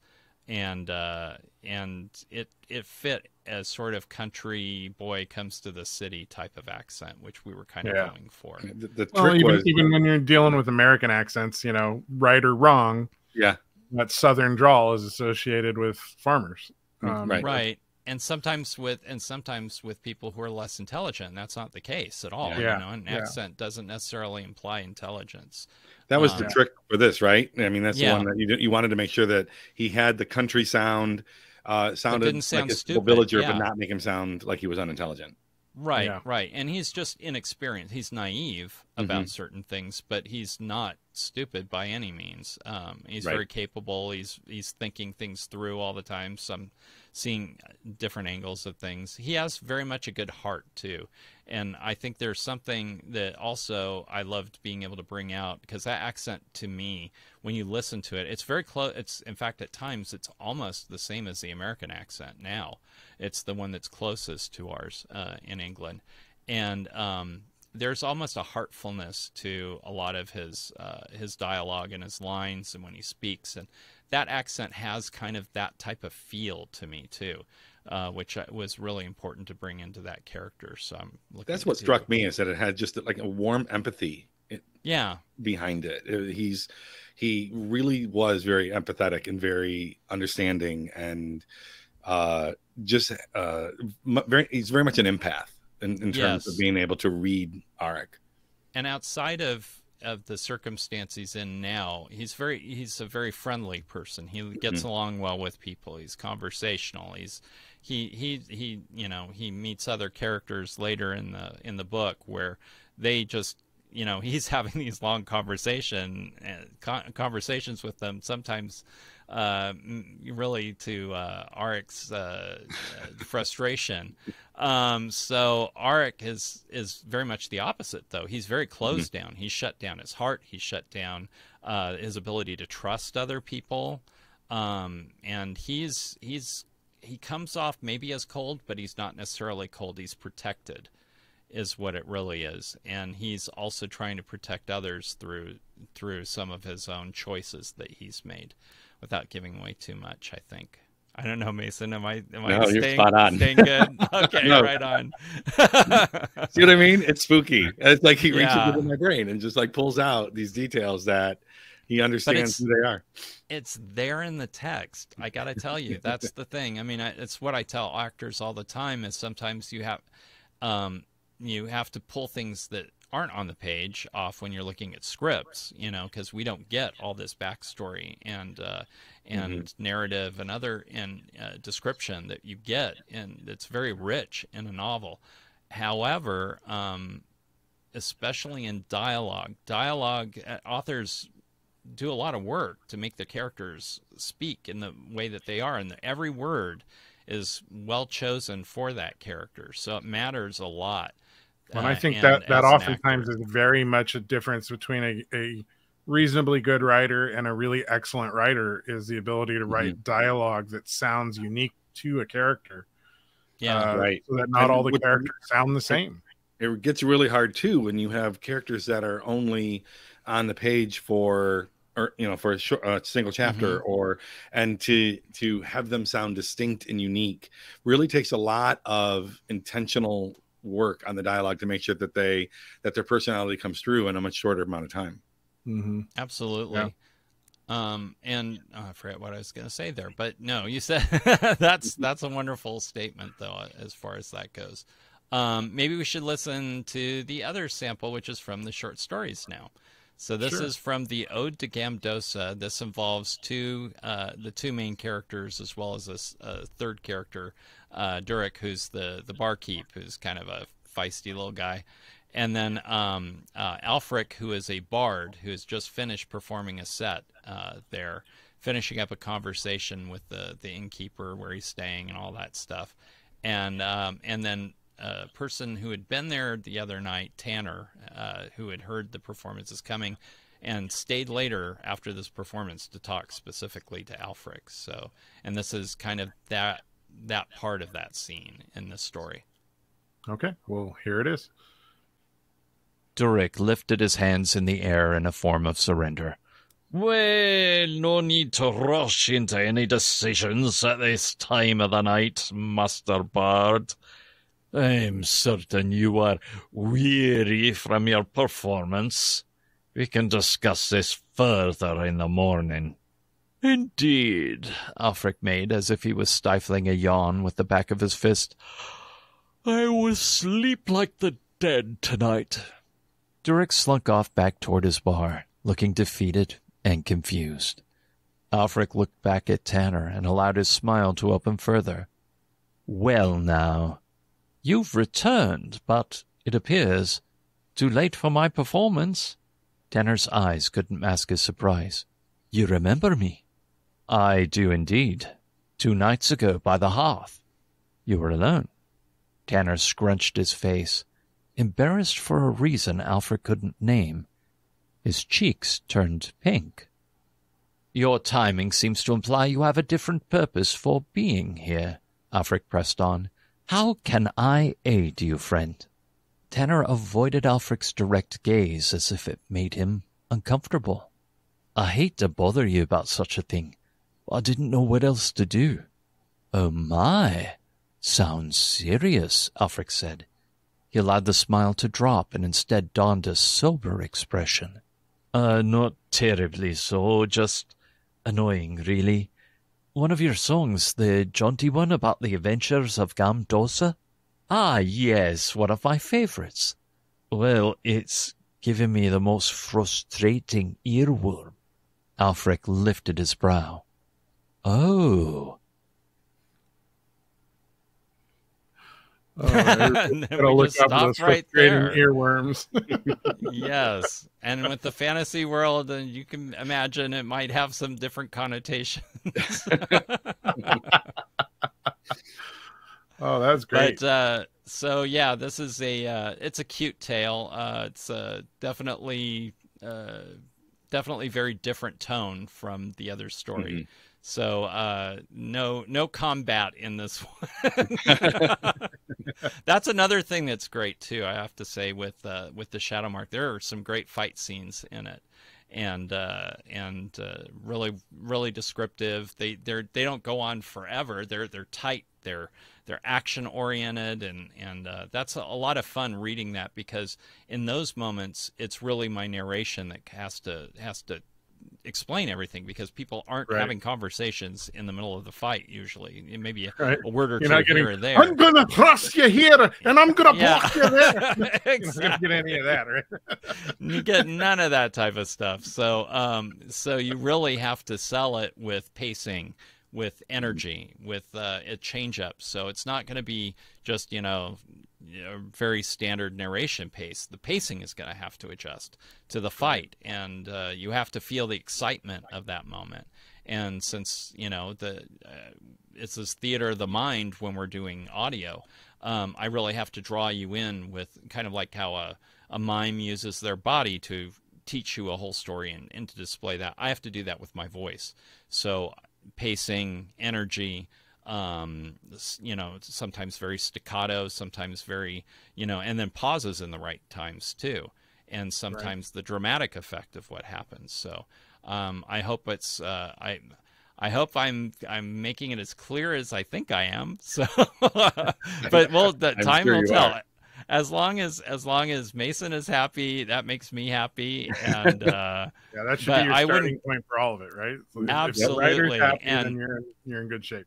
and uh, and it it fit as sort of country boy comes to the city type of accent, which we were kind of going for. The, the well, even, was, even when you're dealing with American accents, you know, right or wrong, yeah, that Southern drawl is associated with farmers, um, right? Right. And sometimes with and sometimes with people who are less intelligent, that's not the case at all. Yeah. You know, an yeah. accent doesn't necessarily imply intelligence. That was the um, trick for this, right? I mean, that's yeah. the one that you you wanted to make sure that he had the country sound, uh, sounded didn't sound like a stupid, villager, yeah. but not make him sound like he was unintelligent. Right, Yeah. right. And he's just inexperienced. He's naive about Mhm. certain things, but he's not stupid by any means. Um, he's Right. very capable. He's he's thinking things through all the time. Some seeing different angles of things. He has very much a good heart too, and I think there's something that also I loved being able to bring out because that accent to me, when you listen to it, it's very close. It's in fact at times it's almost the same as the American accent now. It's the one that's closest to ours uh, in England, and um, there's almost a heartfulness to a lot of his uh, his dialogue and his lines and when he speaks, and that accent has kind of that type of feel to me too, uh, which was really important to bring into that character. So I'm looking. That's what struck me is that it had just like a warm empathy Yeah, behind it. It- He's he really was very empathetic and very understanding and uh just uh very he's very much an empath in, in terms Yes. of being able to read Auric. and outside of of the circumstance he's in now, he's very he's a very friendly person. He gets along well with people. He's conversational. He's he he he you know he meets other characters later in the in the book where they just you know he's having these long conversation uh, conversations with them sometimes uh, really to uh, Auric's uh, uh, frustration. Um, so Auric is is very much the opposite, though. He's very closed mm-hmm. down. He's shut down his heart. He's shut down uh, his ability to trust other people, um, and he's he's he comes off maybe as cold, but he's not necessarily cold. He's protected, is what it really is, and he's also trying to protect others through through some of his own choices that he's made without giving away too much. I think. I don't know, Mason. Am I am no, I staying, spot on. staying good? Okay, no. right on. See what I mean? It's spooky. It's like he reaches yeah. into my brain and just like pulls out these details that he understands who they are. It's there in the text. I got to tell you, that's the thing. I mean, I, it's what I tell actors all the time. Is sometimes you have, um, you have to pull things that aren't on the page off when you're looking at scripts, you know, because we don't get all this backstory and uh, and mm-hmm. narrative and other and uh, description that you get, and it's very rich in a novel. However, um, especially in dialogue, dialogue uh, authors do a lot of work to make the characters speak in the way that they are, and every word is well chosen for that character, so it matters a lot. And I uh, think that that oftentimes is very much a difference between a, a reasonably good writer and a really excellent writer is the ability to write mm-hmm. dialogue that sounds unique to a character. Yeah, uh, right. So that not and all the characters sound the same. It gets really hard too when you have characters that are only on the page for or you know for a, short, a single chapter mm-hmm. or and to to have them sound distinct and unique really takes a lot of intentional work on the dialogue to make sure that they that their personality comes through in a much shorter amount of time. Mm-hmm. Absolutely. Yeah. Um, and oh, I forget what I was going to say there, but no, you said that's that's a wonderful statement though, as far as that goes. Um, maybe we should listen to the other sample, which is from the short stories now. So this sure. is from the Ode to Gamdosa. This involves two, uh, the two main characters as well as a, a third character, uh, Durik, who's the the barkeep, who's kind of a feisty little guy, and then um, uh, Alfric, who is a bard who has just finished performing a set uh, there, finishing up a conversation with the the innkeeper where he's staying and all that stuff, and um, and then a person who had been there the other night, Tanner, uh, who had heard the performances coming, and stayed later after this performance to talk specifically to Alfric. So, and this is kind of that that part of that scene in this story. Okay, well, here it is. Durik lifted his hands in the air in a form of surrender. Well, no need to rush into any decisions at this time of the night, Master Bard. I'm certain you are weary from your performance. We can discuss this further in the morning. Indeed, Alfric made as if he was stifling a yawn with the back of his fist. I will sleep like the dead tonight. Durik slunk off back toward his bar, looking defeated and confused. Alfric looked back at Tanner and allowed his smile to open further. Well now, you've returned, but it appears too late for my performance. Tanner's eyes couldn't mask his surprise. You remember me? I do indeed. Two nights ago by the hearth. You were alone. Tanner scrunched his face, embarrassed for a reason Alfric couldn't name. His cheeks turned pink. Your timing seems to imply you have a different purpose for being here, Alfric pressed on. How can I aid you, friend? Tanner avoided Alfric's direct gaze as if it made him uncomfortable. I hate to bother you about such a thing, I didn't know what else to do. Oh my! Sounds serious, Alfric said. He allowed the smile to drop and instead donned a sober expression. Uh, not terribly so, just annoying, really. One of your songs, the jaunty one about the adventures of Gamdosa? Ah, yes, one of my favorites. Well, it's giving me the most frustrating earworm. Alfric lifted his brow. Oh. Oh, and then we just stop right there. Earworms. yes, and with the fantasy world, and you can imagine it might have some different connotations. oh, that's great. But uh, so yeah, this is a uh, it's a cute tale. Uh, it's uh, definitely uh, definitely very different tone from the other story. Mm-hmm. So uh, no no combat in this one. that's another thing that's great too. I have to say with uh, with the Shadow Mark, there are some great fight scenes in it, and uh, and uh, really really descriptive. They they they don't go on forever. They're they're tight. They're they're action oriented, and and uh, that's a, lot of fun reading that because in those moments it's really my narration that has to has to explain everything because people aren't right. having conversations in the middle of the fight usually. Maybe a, right. a word or You're two getting, here or there. I'm gonna cross you here and I'm gonna yeah. block you there. exactly. You're not get any of that, right? you get none of that type of stuff. So um so you really have to sell it with pacing with energy, with uh, a change up. So it's not going to be just, you know, you know, very standard narration pace. The pacing is going to have to adjust to the fight, and uh, you have to feel the excitement of that moment. And since you know the uh, it's this theater of the mind when we're doing audio, um, I really have to draw you in with kind of like how a a mime uses their body to teach you a whole story and, and to display that. I have to do that with my voice. So pacing, energy, um, you know, sometimes very staccato, sometimes very, you know, and then pauses in the right times too, and sometimes right. the dramatic effect of what happens. So um, I hope it's uh, I. I hope I'm I'm making it as clear as I think I am. So, but well, the time sure will tell. Are. As long as as long as Mason is happy, that makes me happy. And uh, yeah, that should be your starting point for all of it, right? So absolutely. Happy, and you're in, you're in good shape.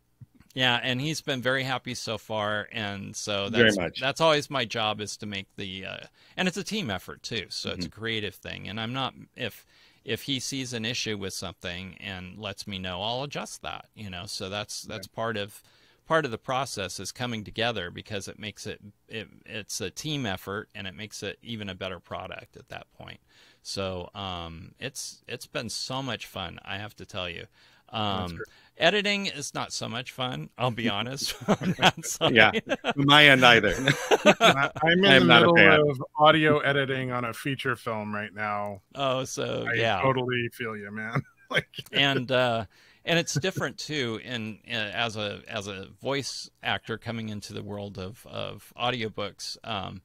Yeah, and he's been very happy so far, and so that's that's always my job is to make the uh, and it's a team effort too. So mm-hmm. it's a mm-hmm. creative thing, and I'm not if if he sees an issue with something and lets me know, I'll adjust that. You know, so that's that's right. part of part of the process is coming together because it makes it, it it's a team effort and it makes it even a better product at that point. So um, it's it's been so much fun. I have to tell you. Um, editing is not so much fun. I'll be honest. yeah, my end either. I'm in the middle of audio editing on a feature film right now. Oh, so I yeah, totally feel you, man. like, and uh, and it's different too. In, in, as a as a voice actor coming into the world of of audiobooks. Um,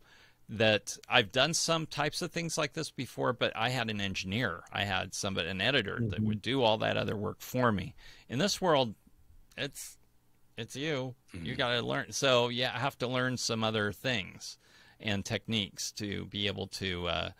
that I've done some types of things like this before, but I had an engineer, I had somebody, an editor mm-hmm. that would do all that other work for me. In this world, it's it's you. Mm-hmm. You got to learn. So yeah, I have to learn some other things and techniques to be able to. Uh,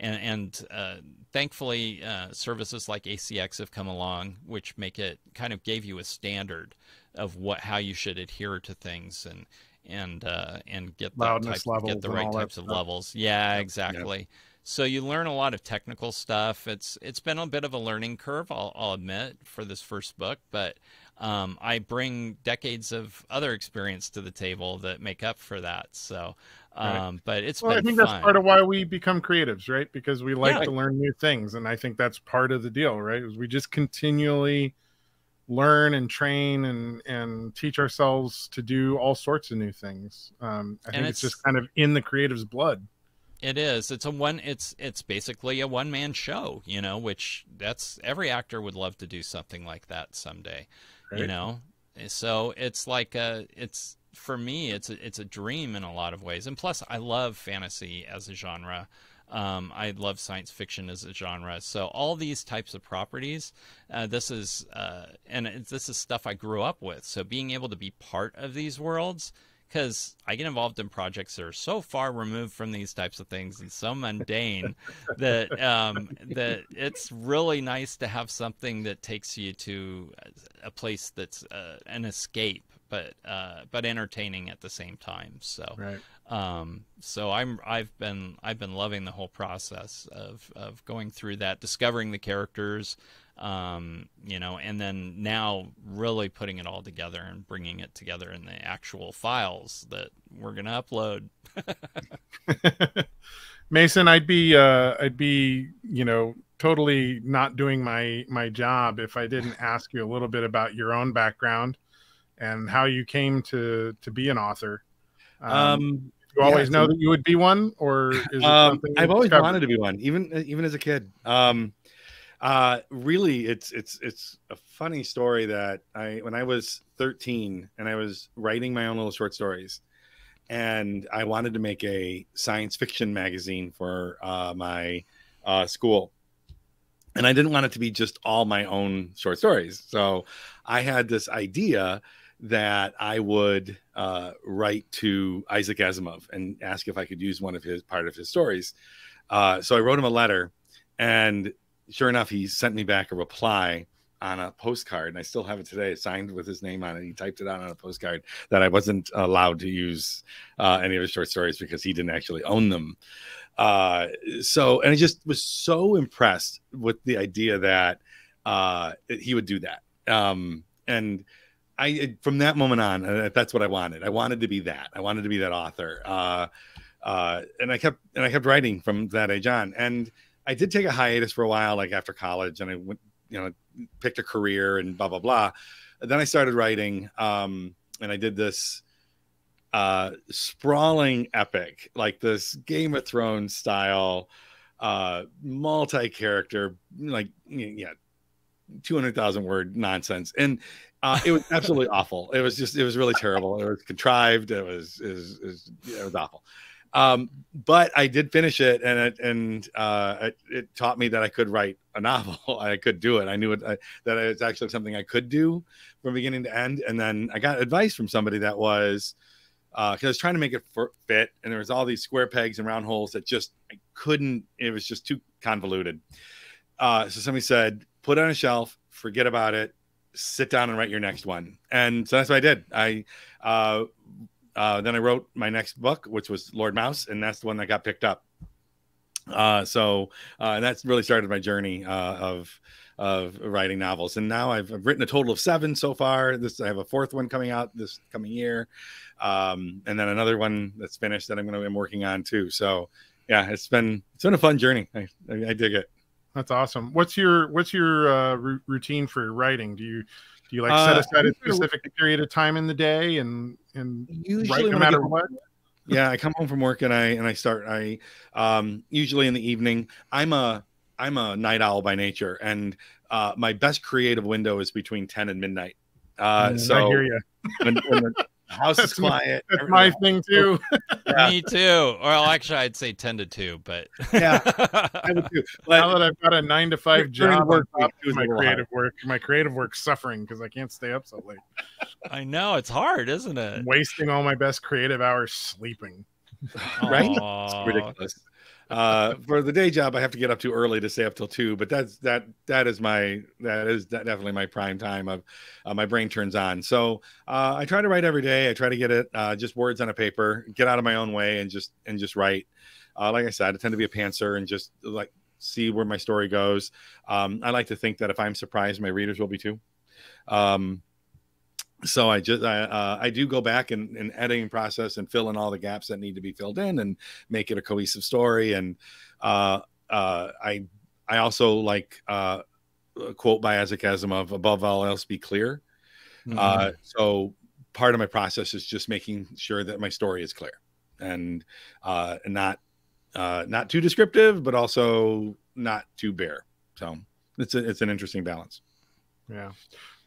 and, and uh, thankfully, uh, services like ACX have come along, which make it kind of gave you a standard of what how you should adhere to things and and uh, and get the type, get the right types of stuff. levels. Yeah, yep. exactly. Yep. So you learn a lot of technical stuff. It's it's been a bit of a learning curve, I'll, I'll admit, for this first book, but um, I bring decades of other experience to the table that make up for that. So, um, right. but it's well, I think fun. that's part of why we become creatives, right? Because we like yeah. to learn new things, and I think that's part of the deal, right? Is we just continually learn and train and and teach ourselves to do all sorts of new things. Um, I think it's, it's, just kind of in the creative's blood. It is. It's a one. It's it's basically a one man show. You know, which that's every actor would love to do something like that someday. Right. You know, so it's like a it's for me it's a, it's a dream in a lot of ways. And plus, I love fantasy as a genre. Um, I love science fiction as a genre. So all these types of properties, uh, this is uh, and this is stuff I grew up with. So being able to be part of these worlds, because I get involved in projects that are so far removed from these types of things and so mundane that um, that it's really nice to have something that takes you to a place that's uh, an escape, but uh, but entertaining at the same time. So right. Um, so I'm I've been I've been loving the whole process of of going through that, discovering the characters, um, you know, and then now really putting it all together and bringing it together in the actual files that we're going to upload. Mason, I'd be, uh, I'd be, you know, totally not doing my my job if I didn't ask you a little bit about your own background and how you came to to be an author. Um, um you always yeah, know that you would be one, or um, I've always discovered? wanted to be one, even even as a kid. Um, uh, really, it's it's it's a funny story that I when I was 13 and I was writing my own little short stories, and I wanted to make a science fiction magazine for uh, my uh, school, and I didn't want it to be just all my own short stories. So I had this idea that I would uh, write to Isaac Asimov and ask if I could use one of his part of his stories. Uh, so I wrote him a letter, and sure enough, he sent me back a reply on a postcard, and I still have it today, signed with his name on it. He typed it out on a postcard that I wasn't allowed to use uh, any of his short stories because he didn't actually own them. Uh, so, and I just was so impressed with the idea that uh, he would do that. Um, and I, from that moment on, uh, that's what I wanted. I wanted to be that. I wanted to be that author. Uh, uh, and I kept and I kept writing from that age on. And I did take a hiatus for a while, like after college, and I went, you know, picked a career and blah blah blah. then I started writing, um, and I did this uh, sprawling epic, like this Game of Thrones style, uh, multi-character, like yeah, two hundred thousand word nonsense, and uh, it was absolutely awful. It was just, it was really terrible. It was contrived. It was, it was, it was, it was awful. Um, but I did finish it, and it and uh, it, it, taught me that I could write a novel. I could do it. I knew it I, that it's actually something I could do from beginning to end. And then I got advice from somebody that was because uh, I was trying to make it fit, and there was all these square pegs and round holes that just I couldn't. It was just too convoluted. Uh, so somebody said, "Put it on a shelf, forget about it, sit down and write your next one." And so that's what I did. I uh, uh, then I wrote my next book, which was Lord Mouse, and that's the one that got picked up. Uh, so uh, and that's really started my journey uh, of of writing novels. And now I've, I've, written a total of seven so far. This I have a fourth one coming out this coming year, um, and then another one that's finished that I'm going to be working on too. So yeah, it's been it's been a fun journey. I, I, I dig it. That's awesome. What's your what's your uh, r- routine for writing? Do you do you like set uh, aside a specific period of time in the day and and usually write no matter what? yeah, I come home from work and I and I start. I um, usually in the evening. I'm a I'm a night owl by nature, and uh, my best creative window is between ten and midnight. Uh, mm, so I hear you. when, when the house that's is quiet. My, that's my thing too. yeah. Me too. Well, actually, I'd say ten to two, but yeah, I would too. But now that I've got a nine to five job, work, my creative hard. work, my creative work's suffering because I can't stay up so late. I know it's hard, isn't it? I'm wasting all my best creative hours sleeping. right? It's ridiculous uh, for the day job, I have to get up too early to stay up till two. But that's that that is my that is definitely my prime time of uh, my brain turns on. So uh, I try to write every day. I try to get it uh, just words on a paper, get out of my own way, and just and just write. Uh, like I said, I tend to be a pantser and just like see where my story goes. Um, I like to think that if I'm surprised, my readers will be too. Um, so I just I, uh, I do go back and, and editing process and fill in all the gaps that need to be filled in and make it a cohesive story. And uh, uh, I I also like uh, a quote by Isaac Asimov: "Above all else, be clear." Mm-hmm. Uh, so part of my process is just making sure that my story is clear and uh, not uh, not too descriptive, but also not too bare. So it's a, it's an interesting balance. Yeah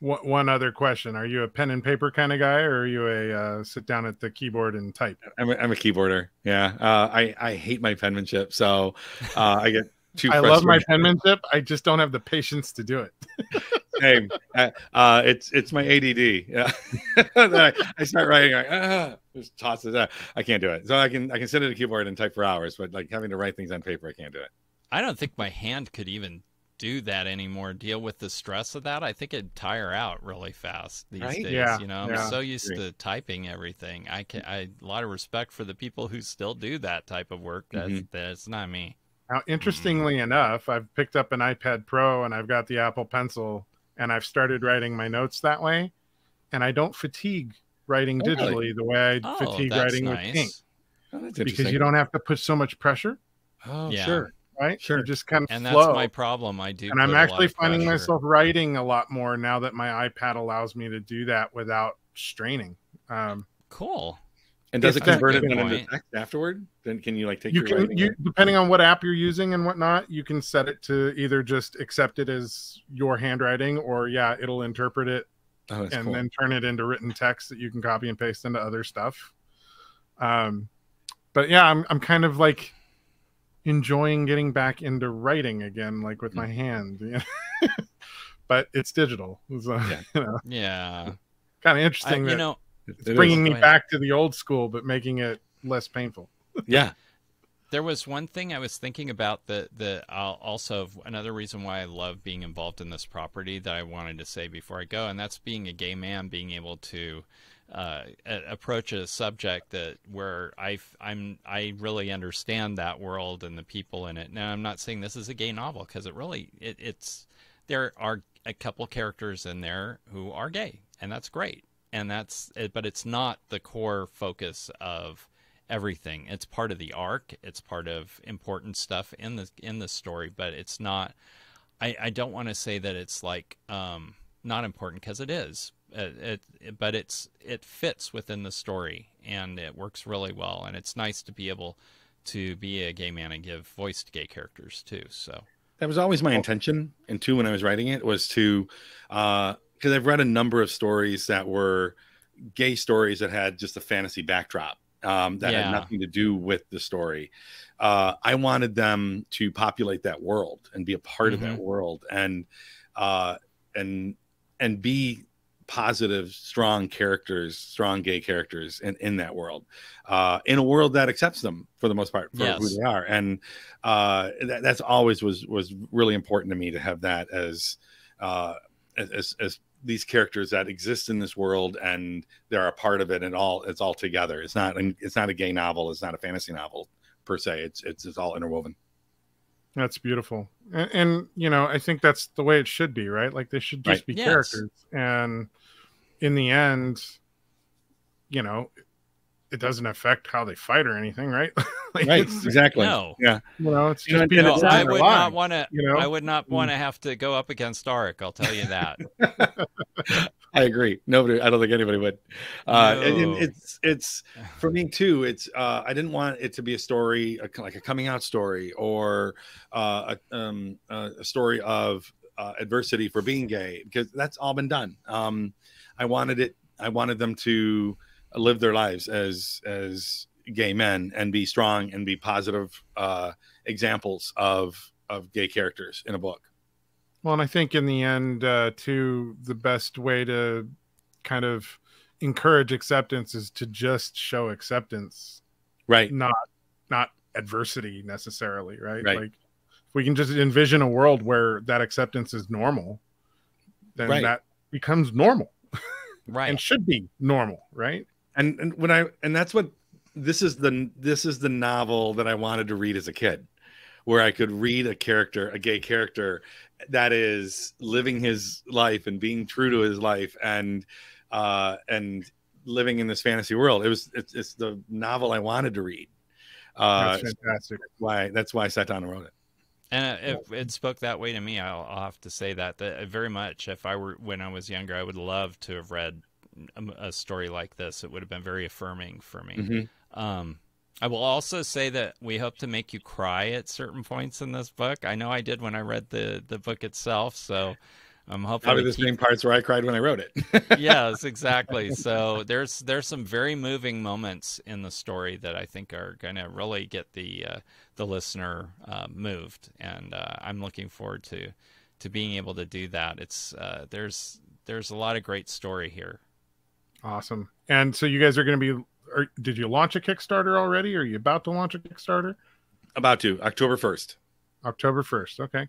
one other question: Are you a pen and paper kind of guy, or are you a uh, sit down at the keyboard and type? I'm a, I'm a keyboarder. Yeah, uh, I I hate my penmanship, so uh, I get too. I love my penmanship. I just don't have the patience to do it. Same. Uh, uh, it's it's my ADD. Yeah, I, I, start writing. Like, ah, just toss it out. I can't do it. So I can I can sit at a keyboard and type for hours, but like having to write things on paper, I can't do it. I don't think my hand could even do that anymore. Deal with the stress of that. I think it'd tire out really fast these right? days. Yeah, you know, I'm so used to typing everything. I can I a lot of respect for the people who still do that type of work. That's mm-hmm. that's not me. Now, interestingly enough, I've picked up an iPad Pro and I've got the Apple Pencil and I've started writing my notes that way. And I don't fatigue writing Oh, really? digitally the way I Oh, fatigue that's writing with ink Oh, because you don't have to put so much pressure, Oh, Yeah. sure. Right? Sure. You just kind of And that's my problem. I do. and I'm put a lot actually finding pressure. myself writing a lot more now that my iPad allows me to do that without straining. Um, cool. And does it convert it into text afterward? Then can you like take you your can you depending on what app you're using and whatnot you can set it to either just accept it as your handwriting or yeah it'll interpret it oh, and cool. then turn it into written text that you can copy and paste into other stuff um but yeah i'm, I'm kind of like enjoying getting back into writing again like with my hand you know? but it's digital so Yeah. you know Yeah. kind of I, interesting you that know, It it's is. bringing me back to the old school but making it less painful yeah. There was one thing I was thinking about that the uh, also another reason why I love being involved in this property that I wanted to say before I go, and that's being a gay man, being able to uh, approach a subject that where I I'm I really understand that world and the people in it. Now I'm not saying this is a gay novel because it really it, it's there are a couple characters in there who are gay, and that's great, and that's but it's not the core focus of everything. It's part of the arc. It's part of important stuff in the in the story, but it's not. I, I don't want to say that it's like um, not important because it is. It, it, it- but it's it fits within the story and it works really well. And it's nice to be able to be a gay man and give voice to gay characters too. So That was always my intention. And two, when I was writing it, was to, because I've read a number of stories that were gay stories that had just a fantasy backdrop um, that Yeah. had nothing to do with the story. Uh, I wanted them to populate that world and be a part of that world and uh, and and be positive, strong characters, strong gay characters in, in that world, uh, in a world that accepts them for the most part for who they are. And uh, that, that's always was was really important to me to have that as uh, as as these characters that exist in this world and they're a part of it and all it's all together. It's not it's not a gay novel. It's not a fantasy novel per se. It's it's it's all interwoven. That's beautiful. And, and you know, I think that's the way it should be, right? Like they should just Right. be Yes. characters. And in the end, you know, it doesn't affect how they fight or anything, right? like Right. Exactly. no, Yeah. you know, it's You know, just and people it's no, I living their would not want to. you know? I would not want to have to go up against Auric. I'll tell you that. I agree. Nobody, I don't think anybody would. Uh, and- and No. it's it's for me too. It's uh, I didn't want it to be a story a, like a coming out story or uh, a, um, uh, a story of uh, adversity for being gay because that's all been done. Um, I wanted it. I wanted them to live their lives as as gay men and be strong and be positive uh, examples of of gay characters in a book. Well, and I think in the end, uh, too, the best way to kind of encourage acceptance is to just show acceptance, Right. not not adversity necessarily, right? Right. Like if we can just envision a world where that acceptance is normal, then Right. that becomes normal right. and should be normal, right? and and when I and that's what this is the this is the novel that I wanted to read as a kid, where I could read a character, a gay character, that is living his life and being true to his life and uh and living in this fantasy world. It was it's, it's the novel I wanted to read. Uh, That's fantastic. why that's why I sat down and wrote it. And uh, if it spoke that way to me, I'll, I'll have to say that, that very much. If I were when I was younger, I would love to have read a, a story like this. It would have been very affirming for me. Mhm. Um, I will also say that we hope to make you cry at certain points in this book. I know I did when I read the the book itself, so I'm hoping Probably to the keep same parts where I cried when I wrote it. yes, exactly. So there's there's some very moving moments in the story that I think are going to really get the uh, the listener uh, moved, and uh, I'm looking forward to to being able to do that. It's uh, there's there's a lot of great story here. Awesome. And so you guys are going to be. Or did you launch a Kickstarter already? Or Are you about to launch a Kickstarter? About to October first. October first. Okay.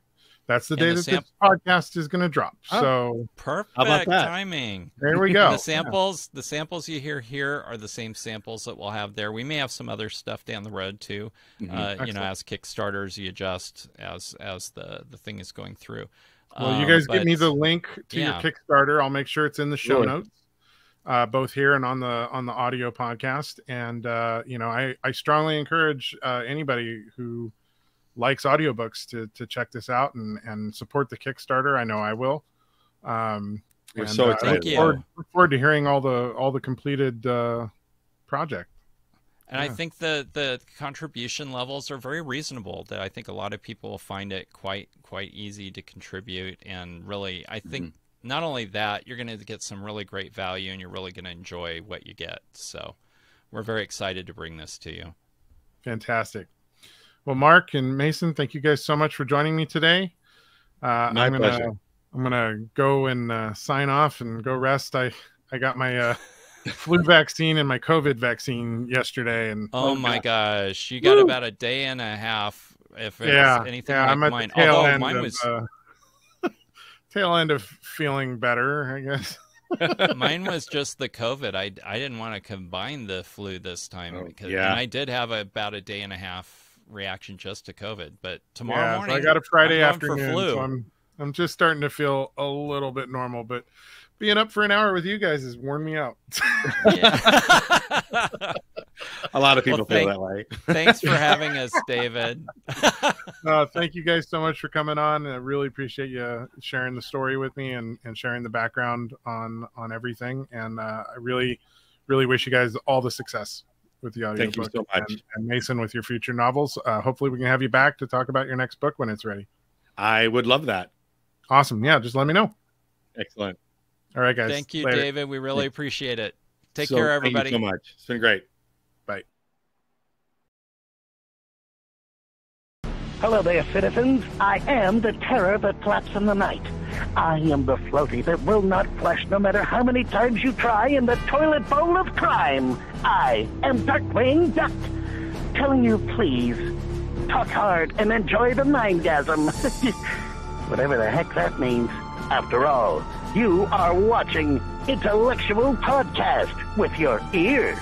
That's the And day the that sam- this podcast is going to drop. Oh. So Perfect about that? timing. there we go. The samples, the samples you hear here are the same samples that we'll have there. We may have some other stuff down the road too. Mhm. Uh, you know, as Kickstarters, you adjust as as the the thing is going through. Well, you Uh, guys give me the link to yeah. your Kickstarter. I'll make sure it's in the show Sure. notes, uh, both here and on the on the audio podcast. And uh, you know, I I strongly encourage uh, anybody who likes audiobooks to to check this out and and support the Kickstarter. I know I will. Um, We're and, so uh, excited. look Thank forward, you. look forward to hearing all the all the completed uh, project. And I think the the contribution levels are very reasonable. That I think a lot of people will find it quite quite easy to contribute. And really, I think not only that, you're going to get some really great value, and you're really going to enjoy what you get. So, we're very excited to bring this to you. Fantastic. Well, Marc and Mason, thank you guys so much for joining me today. Uh, My I'm gonna pleasure. I'm gonna go and uh, sign off and go rest. I I got my uh, flu vaccine and my COVID vaccine yesterday, and Oh my gosh, you got Woo! about a day and a half. If it's yeah, anything yeah, like I'm at mine, the tail although end mine of was uh, tail end of feeling better, I guess. mine was just the COVID. I, I didn't want to combine the flu this time Oh, because yeah. and I did have about a day and a half reaction just to COVID. But tomorrow yeah, morning, so I got a Friday I'm afternoon, flu. so I'm I'm just starting to feel a little bit normal, but being up for an hour with you guys has worn me out. A lot of people Well, feel that way. Thanks for having us, David. uh, thank you guys so much for coming on. I really appreciate you sharing the story with me and, and sharing the background on on everything. And uh, I really, really wish you guys all the success with the Thank you so much. And, and Mason with your future novels. Uh, hopefully, we can have you back to talk about your next book when it's ready. I would love that. Awesome. Yeah, just let me know. Excellent. All right, guys. Thank you, Later. David. We really appreciate it. Take So, care, everybody. thank you so much. It's been great. Bye. Hello there, citizens. I am the terror that flaps in the night. I am the floaty that will not flush no matter how many times you try in the toilet bowl of crime. I am Darkwing Duck, telling you please, talk hard and enjoy the mindgasm. Whatever the heck that means. After all, you are watching intelleXual Podcast with your ears.